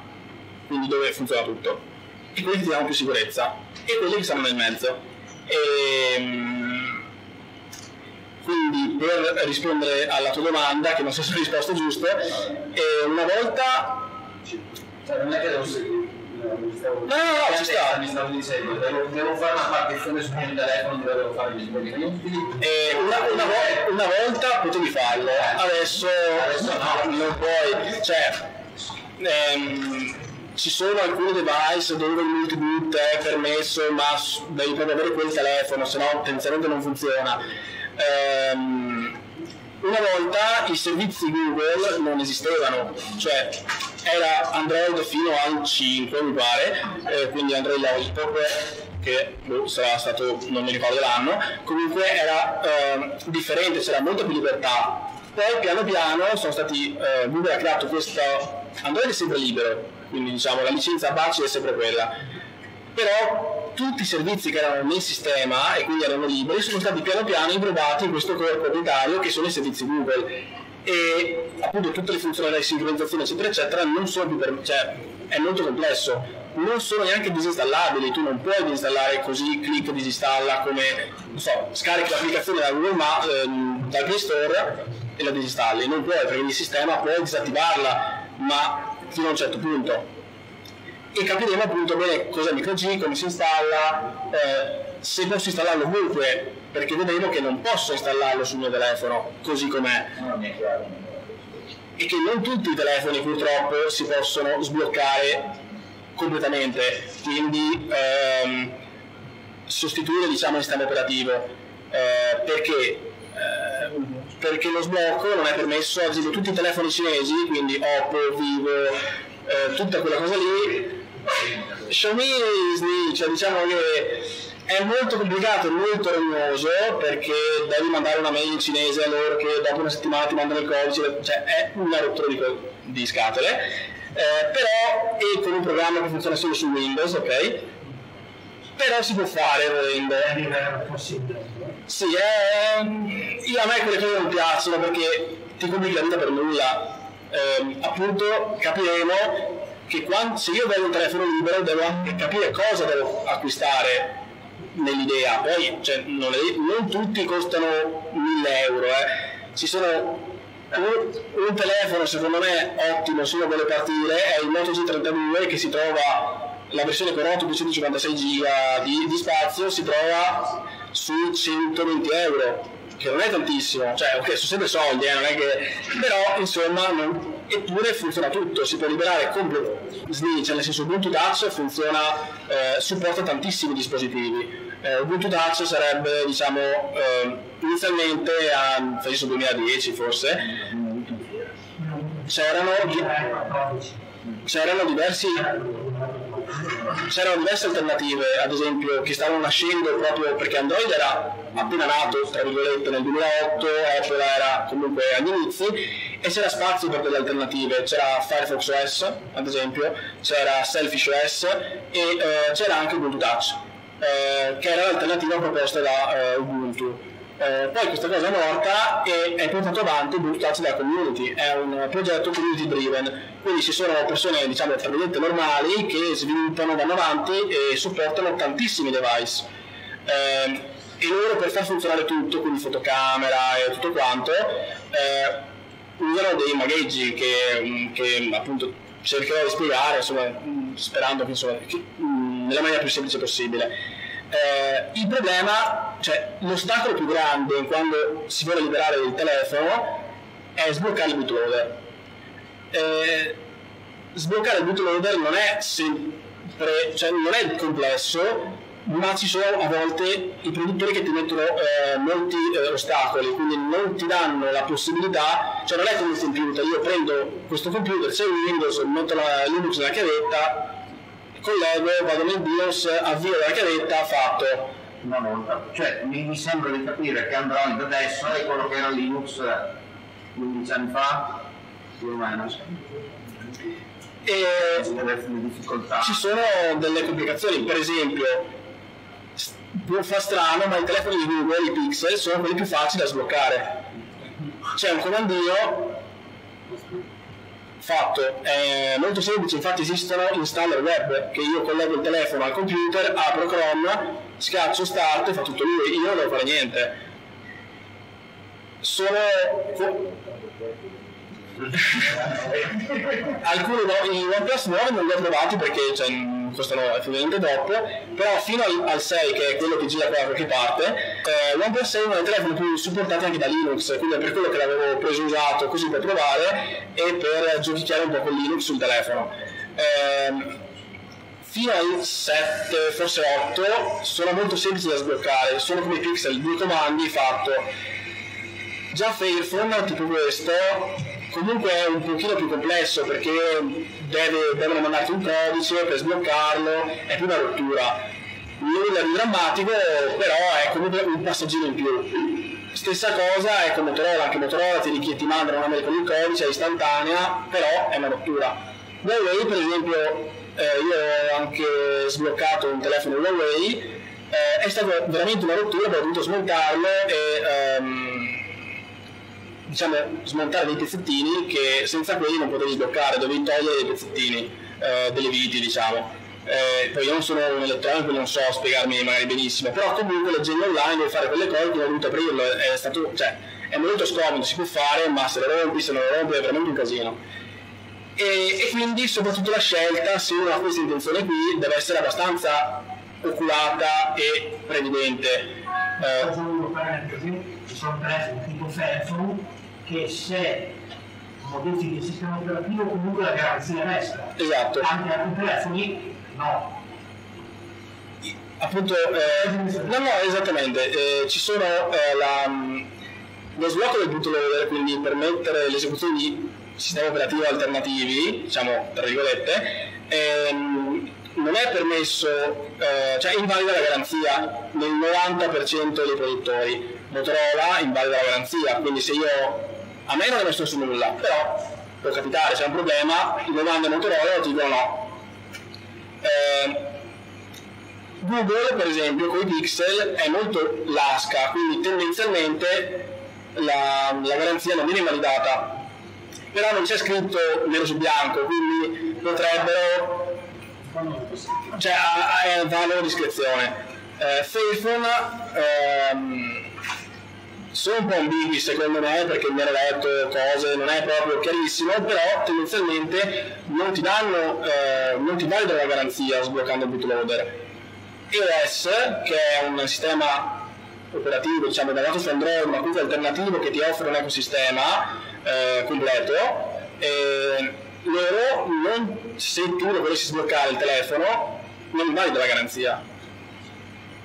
quindi dove funziona tutto, e quelle che ti danno più sicurezza, e quelle che stanno nel mezzo. E, mm, quindi per rispondere alla tua domanda, che non so se ho risposto giusto, eh, una volta cioè, non è che devo seguire. No, no, no, ci sta. Mi stavo dicendo, devo, devo fare una partizione sul mio telefono dove devo fare gli svolgimenti. Eh, una, una, vo- una, volta potevi farlo, adesso, adesso no. non puoi. Cioè, ehm, ci sono alcuni device dove il multiboot è permesso, ma devi proprio avere quel telefono, se no tendenzialmente non funziona. Ehm, una volta i servizi Google non esistevano, cioè era Android fino al 5 mi pare, eh, quindi Android Lollipop che boh, sarà stato, non mi ricordo l'anno, comunque era eh, differente, c'era molta più libertà. Poi piano piano sono stati, eh, Google ha creato questo, Android è sempre libero, quindi diciamo la licenza Apache è sempre quella, però tutti i servizi che erano nel sistema e quindi erano liberi sono stati piano piano improbati in questo core proprietario che sono i servizi Google e appunto tutte le funzionalità di sincronizzazione eccetera eccetera non sono più per cioè è molto complesso. Non sono neanche disinstallabili tu non puoi disinstallare così clic disinstalla come non so scarichi l'applicazione da Google Ma, ehm, dal Play Store e la disinstalli non puoi perché il sistema può disattivarla ma fino a un certo punto. E capiremo appunto bene cosa è MicroG, come si installa eh, se posso installarlo ovunque perché vedevo che non posso installarlo sul mio telefono così com'è. E che non tutti i telefoni purtroppo si possono sbloccare completamente, quindi ehm, sostituire diciamo il sistema operativo. Eh, perché? Eh, perché lo sblocco non è permesso, ad esempio tutti i telefoni cinesi, quindi Oppo, Vivo, eh, tutta quella cosa lì, Xiaomi, cioè diciamo che è molto complicato, è molto regnoso perché devi mandare una mail in cinese a loro che dopo una settimana ti mandano il codice, cioè è una rottura di, di scatole, eh, però e con un programma che funziona solo su Windows, ok? Però si può fare volendo. Sì, eh, io, a me quelle cose non piacciono perché ti complichi la vita per nulla. Eh, appunto capiremo che quando, se io vedo un telefono libero devo anche capire cosa devo acquistare nell'idea, poi cioè, non, è- non tutti costano 1000 euro, eh. ci sono un, un telefono secondo me ottimo se uno vuole partire è il Moto G32 che si trova la versione con 8 256 giga di, di spazio si trova sui 120 euro che non è tantissimo, cioè ok sono sempre soldi, eh, non è che... però insomma non- eppure funziona tutto, si può liberare completamente cioè nel senso Ubuntu Touch funziona, eh, supporta tantissimi dispositivi. Eh, Ubuntu Touch sarebbe diciamo eh, inizialmente a penso 2010 forse c'erano, c'erano diversi c'erano diverse alternative, ad esempio, che stavano nascendo proprio perché Android era appena nato, tra virgolette, nel 2008, Apple era comunque agli inizi, e c'era spazio per delle alternative, c'era Firefox OS, ad esempio, c'era Selfish OS e eh, c'era anche Ubuntu Touch, eh, che era l'alternativa proposta da eh, Ubuntu. Eh, poi questa cosa è morta e è portato avanti Touch dalla community, è un progetto community driven, quindi ci sono persone diciamo tra virgolette normali che sviluppano, vanno avanti e supportano tantissimi device. Eh, e loro per far funzionare tutto, quindi fotocamera e tutto quanto, eh, usano dei magheggi che, che, appunto cercherò di spiegare, insomma, mm, sperando che, insomma, che, mm, nella maniera più semplice possibile. Eh, il problema, cioè l'ostacolo più grande quando si vuole liberare il telefono è sbloccare il bootloader. Eh, sbloccare il bootloader non è sempre, cioè non è complesso, ma ci sono a volte i produttori che ti mettono eh, molti eh, ostacoli, quindi non ti danno la possibilità, cioè non è come il computer, io prendo questo computer, c'è Windows, metto la Linux nella chiavetta, collego, vado nel BIOS, avvio la chiavetta, fatto. una volta. Cioè, mi, mi sembra di capire che Android adesso è quello che era Linux eh, 15 anni fa, più o meno. E ci sono delle complicazioni, per esempio, fa strano, ma i telefoni di Google, i Pixel, sono quelli più facili da sbloccare. C'è un comandino fatto, è molto semplice, infatti esistono installer web che io collego il telefono al computer, apro Chrome, schiaccio start e fa tutto lui, io non devo fare niente. Sono alcuni no, i OnePlus 9 non li ho provati perché cioè, mh, costano effettivamente troppo però fino al, al 6 che è quello che gira qua da qualche parte eh, OnePlus 6 è uno dei telefoni più supportati anche da Linux quindi è per quello che l'avevo preso usato così per provare e per giochicchiare un po' con Linux sul telefono. Ehm, fino al 7 forse 8 sono molto semplici da sbloccare sono come i pixel due comandi fatto. Già Fairphone, tipo questo, comunque è un pochino più complesso perché deve, devono mandarti un codice per sbloccarlo, è più una rottura. Nulla di drammatico, però è comunque un passaggino in più. Stessa cosa è con Motorola, anche Motorola ti, richiede, ti mandano una mail con il codice, è istantanea, però è una rottura. Huawei per esempio, eh, io ho anche sbloccato un telefono Huawei, eh, è stata veramente una rottura, ho dovuto smontarlo e ehm, diciamo, smontare dei pezzettini che senza quelli non potevi sbloccare, dovevi togliere dei pezzettini, eh, delle viti diciamo. Eh, poi io non sono un elettronico, non so spiegarmi magari benissimo, però comunque leggendo online devo fare quelle cose che ho dovuto aprirlo, è stato, cioè, è molto scomodo, si può fare, ma se lo rompi, se non lo rompi è veramente un casino. E, e quindi soprattutto la scelta, se uno ha questa intenzione qui, deve essere abbastanza oculata e previdente. Eh, Faccio una parentesi, ci sono telefoni tipo Fairphone che se modifichi il sistema operativo comunque la garanzia resta. esatto. Anche altri telefoni no. appunto eh, no no esattamente eh, ci sono eh, la, mm, lo sblocco del bootloader quindi permettere l'esecuzione di sistemi operativi alternativi diciamo tra virgolette ehm, non è permesso eh, cioè invalida la garanzia nel 90% dei produttori Motorola invalida la garanzia quindi se io a me non è messo su nulla però può capitare c'è un problema il domanda a Motorola e ti dicono no Eh, Google, per esempio, con i pixel è molto lasca, quindi tendenzialmente la, la garanzia non viene invalidata. Però non c'è scritto nero su bianco, quindi potrebbero, cioè ha, ha- va a loro discrezione. Eh, Fairphone ehm, sono un po' ambigui secondo me perché mi hanno detto cose, non è proprio chiarissimo, però tendenzialmente non ti danno, eh, non ti validano la garanzia sbloccando il bootloader. EOS, che è un sistema operativo, diciamo, basato su Android, ma comunque alternativo che ti offre un ecosistema eh, completo, eh, loro, non, se tu lo volessi sbloccare il telefono, non valida la garanzia.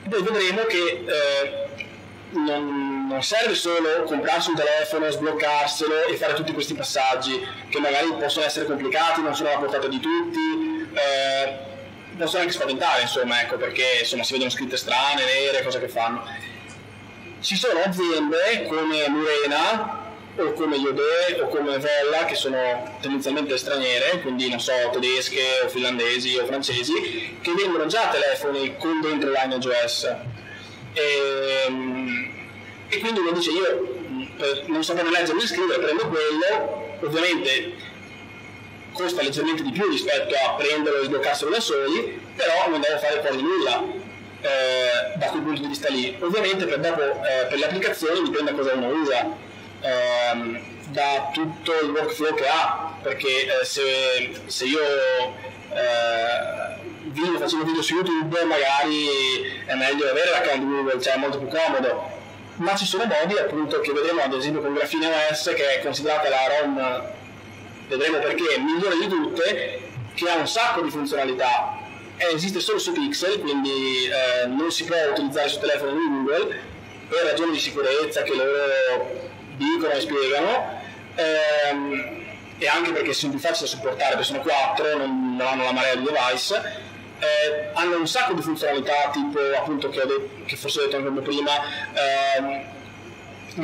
Poi vedremo che eh, non, non serve solo comprarsi un telefono, sbloccarselo e fare tutti questi passaggi che magari possono essere complicati, non sono alla portata di tutti, eh, possono anche spaventare, insomma, ecco, perché insomma, si vedono scritte strane, nere, cose che fanno. Ci sono aziende come Murena o come Yodé o come Vella che sono tendenzialmente straniere, quindi non so, tedesche o finlandesi o francesi, che vendono già telefoni con dentro Lineage OS. E, e quindi uno dice io eh, non sapendo leggere né scrivere prendo quello, ovviamente costa leggermente di più rispetto a prenderlo e sbloccarselo da soli, però non devo fare quasi nulla eh, da quel punto di vista lì. Ovviamente per, dopo, eh, per le applicazioni dipende da cosa uno usa ehm, da tutto il workflow che ha, perché eh, se, se, io eh, video, facendo video su YouTube magari è meglio avere l'account Google, cioè è molto più comodo, ma ci sono modi appunto che vedremo ad esempio con Graphene OS che è considerata la ROM, vedremo perché, migliore di tutte, che ha un sacco di funzionalità. Eh, esiste solo su Pixel, quindi eh, non si può utilizzare su telefono di Google per ragioni di sicurezza che loro dicono e spiegano ehm, e anche perché sono più facili da supportare perché sono quattro, non, non hanno la marea di device eh, hanno un sacco di funzionalità tipo appunto che, detto, che forse ho detto anche prima ehm,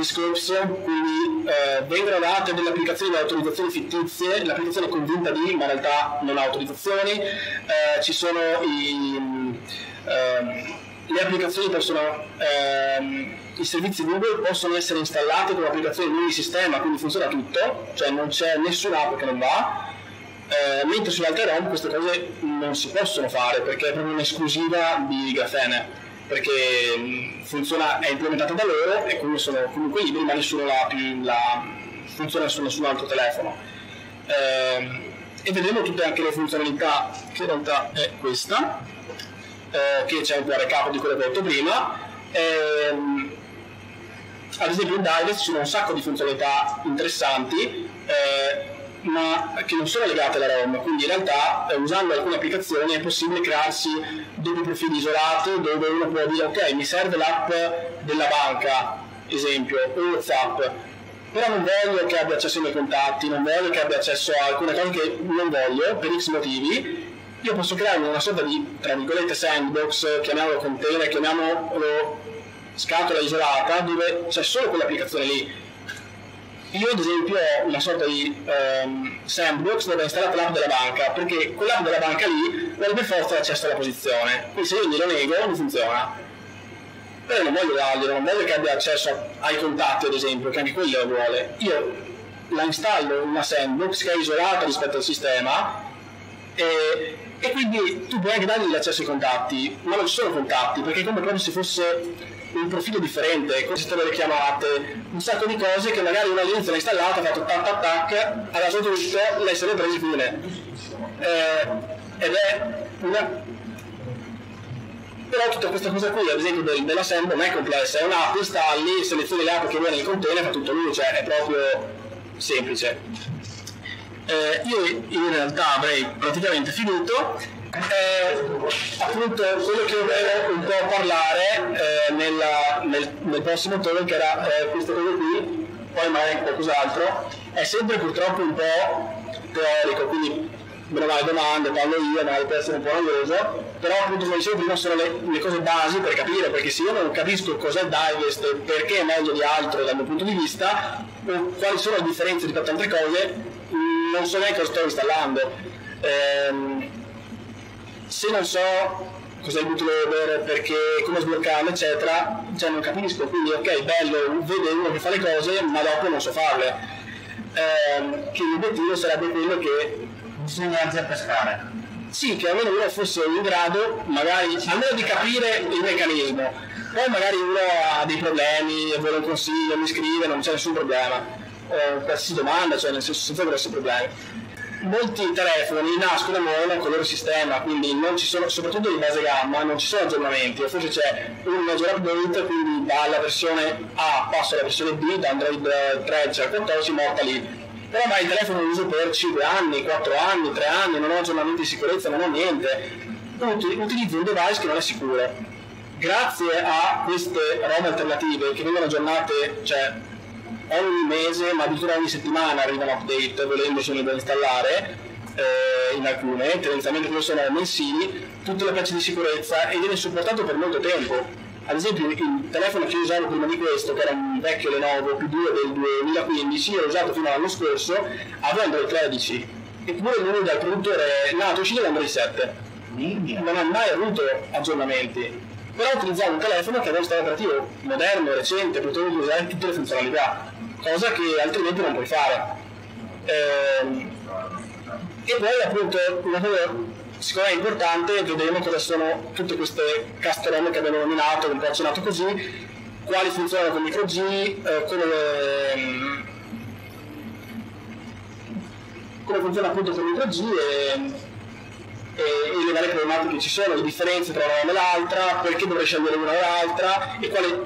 scopes quindi eh, vengono date delle applicazioni di autorizzazioni fittizie l'applicazione è convinta di ma in realtà non ha autorizzazioni eh, ci sono i, ehm, le applicazioni possono ehm, i servizi Google possono essere installati con applicazioni di ogni sistema, quindi funziona tutto, cioè non c'è nessuna app che non va, eh, mentre sulle altre ROM queste cose non si possono fare perché è proprio un'esclusiva di Grafene, perché mh, funziona, è implementata da loro e quindi sono comunque liberi, ma nessuno la, la funziona su nessun altro telefono. Eh, e vedremo tutte anche le funzionalità, che in realtà è questa, eh, che c'è un po' il recap di quello che ho detto prima. Eh, ad esempio in Divest ci sono un sacco di funzionalità interessanti eh, ma che non sono legate alla ROM, quindi in realtà eh, usando alcune applicazioni è possibile crearsi dei profili isolati dove uno può dire ok mi serve l'app della banca, esempio, o Whatsapp, però non voglio che abbia accesso ai miei contatti, non voglio che abbia accesso a alcune cose che non voglio per X motivi, io posso creare una sorta di, tra virgolette, sandbox, chiamiamolo container, chiamiamolo scatola isolata dove c'è solo quell'applicazione lì. Io ad esempio ho una sorta di um, sandbox dove ho installato l'app della banca, perché quell'app della banca lì vuole forza l'accesso alla posizione. Quindi se io glielo nego non funziona. Però non voglio darglielo, non voglio che abbia accesso ai contatti ad esempio, che anche quello lo vuole. Io la installo in una sandbox che è isolata rispetto al sistema e, e quindi tu puoi anche dargli l'accesso ai contatti, ma non ci sono contatti, perché è come proprio se fosse un profilo differente, come se le chiamate, un sacco di cose che magari uno all'inizio l'ha installata, ha fatto tac tac tac, ha dato tutto, lei se ne è preso fine. Eh, ed è una... Però tutta questa cosa qui, ad esempio del, dell'assemble, non è complessa, è un'app, installi, selezioni l'app che vuoi nel container, fa tutto lui, cioè è proprio semplice. Eh, io in realtà avrei praticamente finito eh, appunto quello che volevo un po' parlare eh, nella, nel, nel, prossimo talk che era eh, queste cose qui poi magari qualcos'altro è sempre purtroppo un po' teorico quindi me ne vai domande, parlo io, magari può essere un po' noioso però appunto come dicevo prima sono le, le, cose basi per capire perché se io non capisco cos'è Divest e perché è meglio di altro dal mio punto di vista o quali sono le differenze rispetto a altre cose non so neanche cosa sto installando. Ehm, se non so cos'è il bootloader, perché come sbloccarlo, eccetera, cioè non capisco, quindi ok, bello, vede uno che fa le cose, ma dopo non so farle. Eh, che l'obiettivo sarebbe quello che insegna a pescare. sì, che almeno uno fosse in grado, magari, almeno di capire il meccanismo. Poi magari uno ha dei problemi, vuole un consiglio, mi scrive, non c'è nessun problema. O qualsiasi domanda, cioè nel senso senza grossi problemi molti telefoni nascono con il loro sistema, quindi non ci sono, soprattutto di base gamma, non ci sono aggiornamenti, o forse c'è un maggior update, quindi dalla versione A passa alla versione B, da Android 13 al 14 morta lì. Però mai il telefono lo uso per 5 anni, 4 anni, 3 anni, non ho aggiornamenti di sicurezza, non ho niente. Utilizzo un device che non è sicuro. Grazie a queste robe alternative che vengono aggiornate, cioè ogni mese, ma addirittura ogni settimana arrivano update, volendo sono da installare, eh, in alcune, tendenzialmente quello sono mensili, tutte le patch di sicurezza e viene supportato per molto tempo. Ad esempio il telefono che io usavo prima di questo, che era un vecchio Lenovo P2 del 2015, l'ho usato fino all'anno scorso, aveva Android 13, eppure lui dal produttore nato uscito da Android 7. Non ha mai avuto aggiornamenti. Però utilizzavo un telefono che aveva un sistema operativo moderno, recente, potevo usare tutte le funzionalità cosa che altrimenti non puoi fare. Eh, e poi appunto una cosa sicuramente importante, vedremo cosa sono tutte queste castellane che abbiamo nominato, un po' accennato così, quali funzionano con micro G, eh, come, ehm, come funziona appunto con micro G e, e, e, le varie problematiche che ci sono, le differenze tra una e l'altra, perché dovrei scegliere una o l'altra e quale,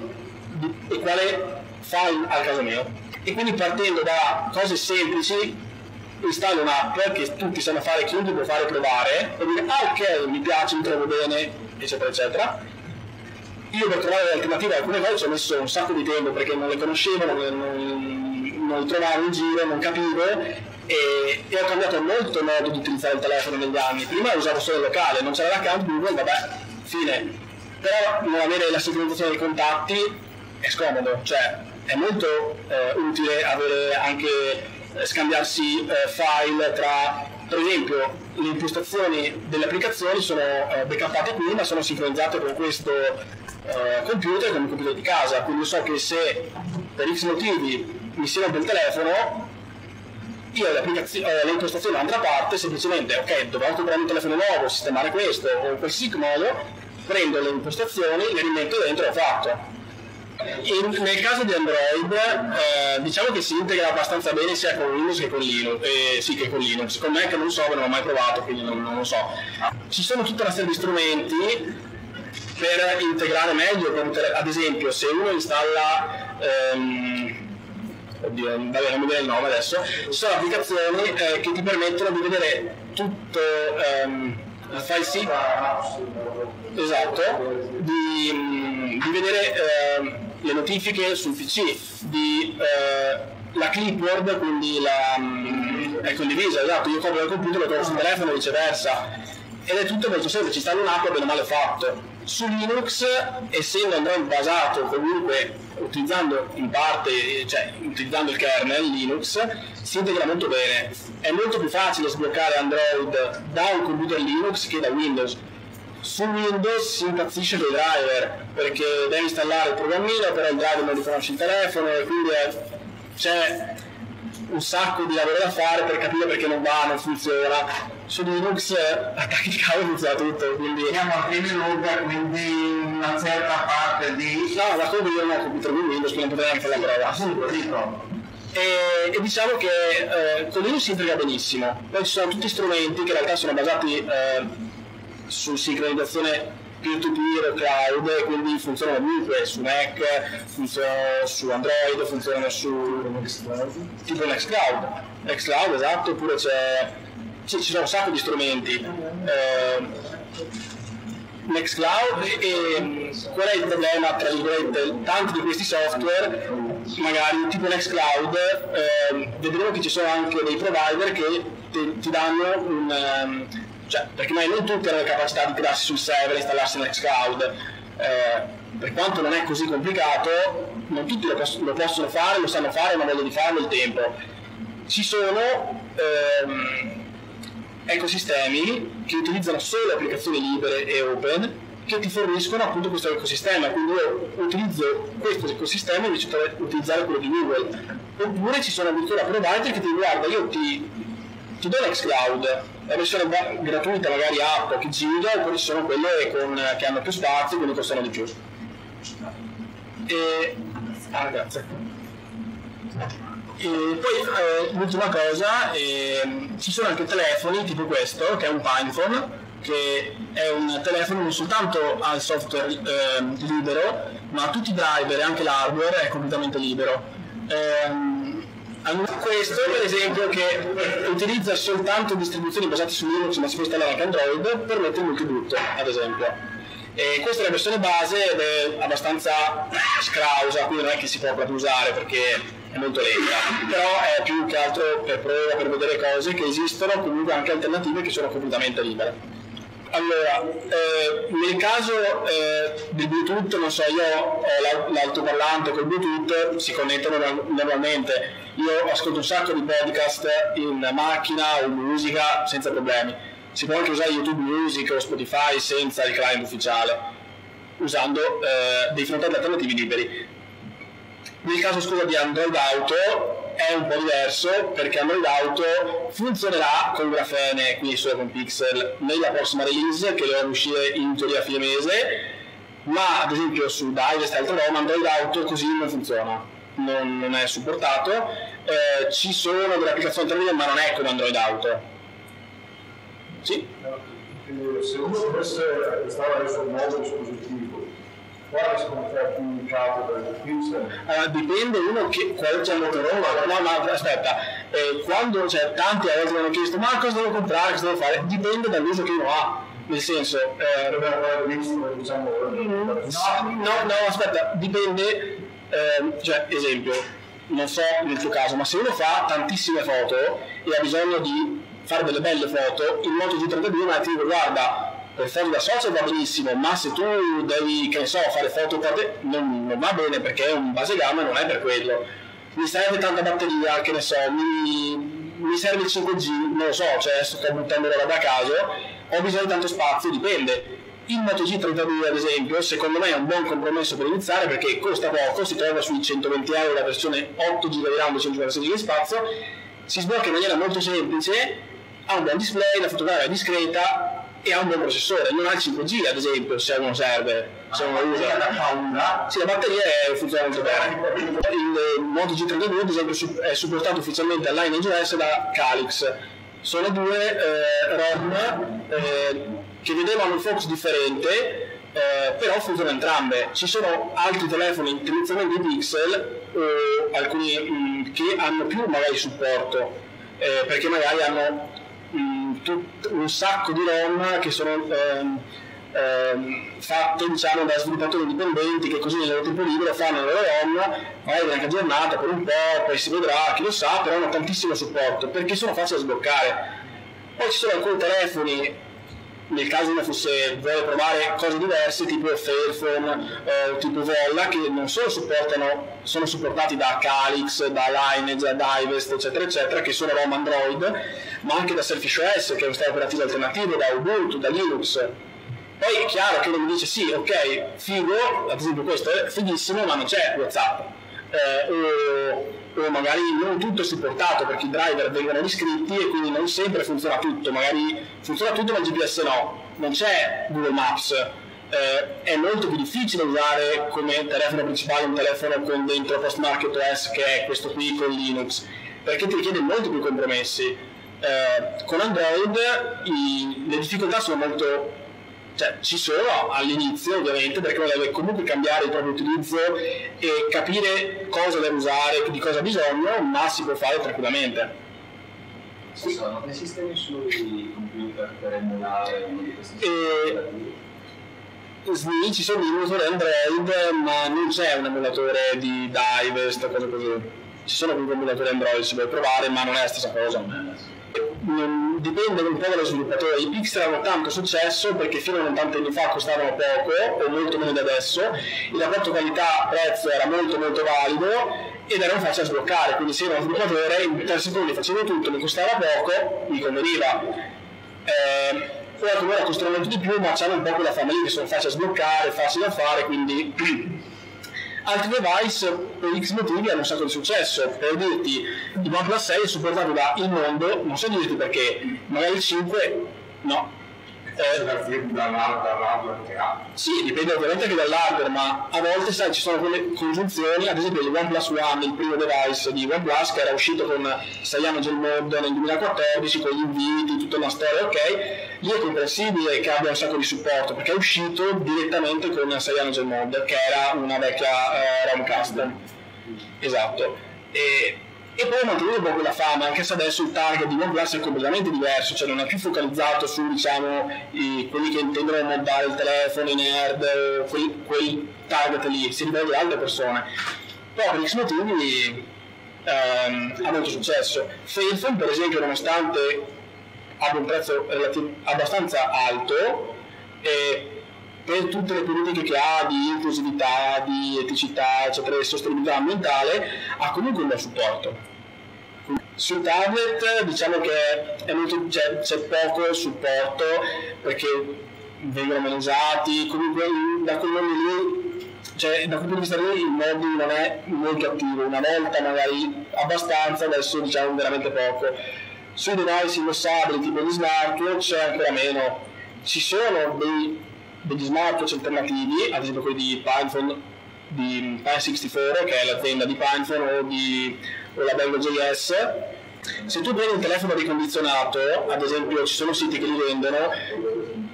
e quale file al caso mio e quindi partendo da cose semplici installo un'app che tutti sanno fare, chiunque può fare provare e dire ah ok mi piace, mi trovo bene eccetera eccetera io per trovare l'alternativa a alcune cose ci ho messo un sacco di tempo perché non le conoscevo, non, non, non le trovavo in giro, non capivo e, e, ho cambiato molto modo di utilizzare il telefono negli anni. Prima usavo solo il locale, non c'era l'account Google, vabbè, fine. Però non avere la sincronizzazione dei contatti è scomodo, cioè è molto eh, utile avere anche eh, scambiarsi eh, file tra per esempio le impostazioni delle applicazioni sono eh, backuppate qui ma sono sincronizzate con questo eh, computer con il computer di casa. Quindi so che se per x motivi mi si rompe il telefono io le, le impostazioni dall'altra parte semplicemente ok dovrò comprare un telefono nuovo sistemare questo o in qualsiasi modo prendo le impostazioni le rimetto dentro e ho fatto in, nel caso di Android eh, diciamo che si integra abbastanza bene sia con Windows che con Linux, eh, sì che con Linux, con Mac non so, non l'ho mai provato quindi non, non, lo so. Ci sono tutta una serie di strumenti per integrare meglio, ad esempio se uno installa ehm, oddio, vabbè, non mi viene il nome adesso, ci sono applicazioni eh, che ti permettono di vedere tutto ehm, il file sì, esatto, di, di vedere eh, le notifiche sul PC, di, eh, la clipboard, quindi la, mh, è condivisa, esatto, io copio dal computer, lo trovo sul telefono e viceversa. Ed è tutto molto semplice, installa un'app bene male fatto. Su Linux, essendo Android basato comunque utilizzando in parte, cioè utilizzando il kernel Linux, si integra molto bene. È molto più facile sbloccare Android da un computer Linux che da Windows su Windows si impazzisce dei driver perché devi installare il programmino però il driver non riconosce il telefono e quindi è, c'è un sacco di lavoro da fare per capire perché non va, non funziona. Su Linux attacchi di cavo funziona tutto quindi siamo a fine lunga quindi una certa parte di no come io non ho computer di Windows quindi non potrei anche fare la prova appunto dico e, e, diciamo che eh, con Linux si integra benissimo. Poi ci sono tutti strumenti che in realtà sono basati eh, su sincronizzazione peer-to-peer cloud, quindi funzionano ovunque, su Mac, funzionano su Android, funzionano su tipo Nextcloud. Nextcloud, esatto, oppure c'è, ci sono un sacco di strumenti. Eh, Nextcloud e qual è il problema tra virgolette tanti di questi software magari tipo Nextcloud eh, vedremo che ci sono anche dei provider che ti, ti danno un, um, cioè, perché mai non tutti hanno la capacità di tirarsi sul server e installarsi Nextcloud. Eh, per quanto non è così complicato, non tutti lo, poss- lo, possono fare, lo sanno fare, ma vogliono di farlo il tempo. Ci sono ehm, ecosistemi che utilizzano solo applicazioni libere e open che ti forniscono appunto questo ecosistema, quindi io utilizzo questo ecosistema invece di utilizzare quello di Google. Oppure ci sono addirittura provider che ti guarda, io ti ti do Nextcloud, la versione ba- gratuita magari ha pochi giga, oppure ci sono quelle con- che hanno più spazio, quindi costano di più. E... Ah, grazie. E poi eh, l'ultima cosa, ehm, ci sono anche telefoni tipo questo, che è un Pinephone, che è un telefono non soltanto ha il software ehm, libero, ma tutti i driver e anche l'hardware è completamente libero. Hanno questo per esempio che utilizza soltanto distribuzioni basate su Linux ma si può installare anche Android permette il multiboot ad esempio. E questa è la versione base ed è abbastanza scrausa quindi non è che si può proprio usare perché è molto lenta. Però è più che altro per prova per vedere cose che esistono comunque anche alternative che sono completamente libere. Allora, eh, nel caso eh, del Bluetooth, non so, io ho l'al- l'altoparlante col Bluetooth, si connettono normal- normalmente. Io ascolto un sacco di podcast in macchina o musica senza problemi. Si può anche usare YouTube Music o Spotify senza il client ufficiale, usando eh, dei front-end alternativi liberi. Nel caso scusa di Android Auto è un po' diverso perché Android Auto funzionerà con grafene, quindi solo con pixel, nella prossima release che deve uscire in teoria a fine mese, ma ad esempio su Divest e altre roba Android Auto così non funziona, non, non è supportato. Eh, ci sono delle applicazioni alternative ma non è come Android Auto. Sì? Eh, se uno dovesse installare sul nuovo dispositivo, quale secondo te è più indicato per il pixel? Allora, dipende uno che quale c'è il Motorola. No, ma aspetta, eh, quando cioè, tanti a volte mi hanno chiesto ma cosa devo comprare, cosa devo fare? Dipende dall'uso che uno ha. Nel senso, eh, visto, diciamo, no, no, aspetta, dipende, ehm, cioè, esempio, non so nel tuo caso, ma se uno fa tantissime foto e ha bisogno di fare delle belle foto, il Moto G32 ma ti dico, guarda, per foto da social va benissimo, ma se tu devi, che ne so, fare foto per te, non, non va bene perché è un base gamma e non è per quello. Mi serve tanta batteria, che ne so, mi, mi serve il 5G, non lo so, cioè sto buttando roba da caso, ho bisogno di tanto spazio, dipende. Il Moto G32 ad esempio, secondo me è un buon compromesso per iniziare perché costa poco, si trova sui 120 euro la versione 8 GB di RAM, 126 GB di spazio, si sblocca in maniera molto semplice, ha un buon display, la fotografia è discreta e ha un buon processore, non ha il 5G ad esempio se uno serve, se uno usa. da paura. Sì, la batteria funziona molto bene. Il Moto G32 ad esempio è supportato ufficialmente a Lineage da Calix. Sono due eh, ROM eh, che vedevano un focus differente, eh, però funzionano entrambe. Ci sono altri telefoni, tendenzialmente di Pixel, o alcuni mh, che hanno più magari supporto, eh, perché magari hanno mh, tut- un sacco di ROM che sono ehm, ehm, fatte diciamo, da sviluppatori indipendenti che così nel loro tempo libero fanno le ROM, magari anche aggiornata per un po', poi si vedrà, chi lo sa, però hanno tantissimo supporto perché sono facili da sbloccare. Poi ci sono alcuni telefoni, nel caso uno fosse vuole provare cose diverse, tipo Fairphone eh, tipo Volla, che non solo supportano, sono supportati da Calix, da Lineage, da Divest, eccetera, eccetera, che sono ROM Android, ma anche da Selfish OS, che è un sistema operativo alternativo, da Ubuntu, da Linux. Poi è chiaro che uno mi dice sì, ok, figo, ad esempio questo è fighissimo, ma non c'è WhatsApp. Eh, o, o magari non tutto è supportato perché i driver vengono riscritti e quindi non sempre funziona tutto, magari funziona tutto ma il GPS no, non c'è Google Maps. Eh, è molto più difficile usare come telefono principale un telefono con dentro Post Market OS che è questo qui con Linux, perché ti richiede molti più compromessi. Eh, con Android i- le difficoltà sono molto cioè, ci sono all'inizio ovviamente perché uno deve comunque cambiare il proprio utilizzo e capire cosa deve usare, di cosa ha bisogno, ma si può fare tranquillamente. Ci sono dei sistemi sui computer per emulare uno di questi E- SNI ci sono i motori Android, ma non c'è un emulatore di Divest o cose così. Ci sono comunque emulatori Android, si può provare, ma non è la stessa cosa. Dipende un po' dallo sviluppatore. I Pixel hanno tanto successo perché fino a non tanto anni fa costavano poco, o molto meno di adesso. Il rapporto qualità-prezzo era molto molto valido ed erano facili da sbloccare, quindi se ero uno sviluppatore in 3 secondi facevo tutto, mi costava poco, mi conveniva. Eh, ora come ora costano molto di più, ma hanno un po' quella fama lì che sono facili da sbloccare, facili da fare, quindi altri device per X motivi hanno un sacco di successo. Per dirti, il OnePlus 6 è supportato da il mondo, non so dirti perché, magari il 5 no. Eh, dall'hardware che ha. Sì, dipende ovviamente anche dall'hardware, ma a volte sai, ci sono quelle congiunzioni, ad esempio il OnePlus One, il primo device di OnePlus che era uscito con Cyanogen Mode nel 2014, con gli inviti, tutta una storia, ok, lì è comprensibile che abbia un sacco di supporto, perché è uscito direttamente con Cyanogen Mode, che era una vecchia eh, custom. Esatto. E, e poi ha mantenuto un po' quella fama, anche se adesso il target di OnePlus è completamente diverso, cioè non è più focalizzato su diciamo, i, quelli che intendono montare il telefono, i nerd, quel, quel target lì, si rivolge ad altre persone. Però per X motivi ehm, ha molto successo. Faithful per esempio nonostante abbia un prezzo relativ- abbastanza alto, e per tutte le politiche che ha di inclusività, di eticità, eccetera, e sostenibilità ambientale, ha comunque un buon supporto. Sul tablet diciamo che è molto, c'è, c'è poco supporto perché vengono meno usati, comunque da quel mondo lì, cioè da quel punto di vista lì il mondo non è molto attivo, una volta magari abbastanza, adesso diciamo veramente poco. Sui device indossabili tipo gli smartwatch ancora meno, ci sono dei degli smartwatch alternativi, ad esempio quelli di Pinephone, di Pine64, che è l'azienda di Pinephone o, di, o la Belgo JS. Se tu prendi un telefono ricondizionato, ad esempio ci sono siti che li vendono,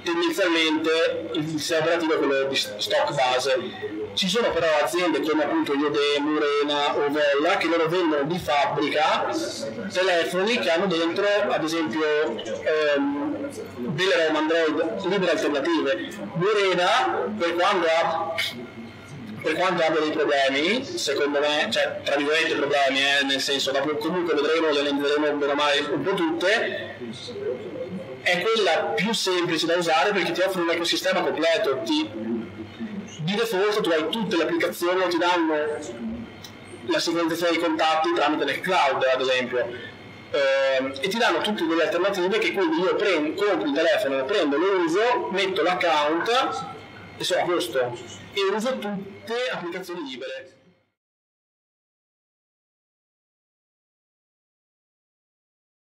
tendenzialmente il sistema operativo è quello di stock base. Ci sono però aziende come appunto Yode, Murena o Volla che loro vendono di fabbrica telefoni che hanno dentro ad esempio ehm, delle ROM Android libere alternative. Murena per quando ha per quanto abbia dei problemi, secondo me, cioè tra virgolette problemi, eh, nel senso, dopo comunque vedremo, le vedremo bene male un po' tutte, è quella più semplice da usare perché ti offre un ecosistema completo, ti, di default tu hai tutte le applicazioni, ti danno la sincronizzazione dei contatti tramite le cloud, ad esempio, eh, e ti danno tutte delle alternative che quindi io prendo, compro il telefono, prendo, lo uso, metto l'account e sono a posto e uso tutte applicazioni libere.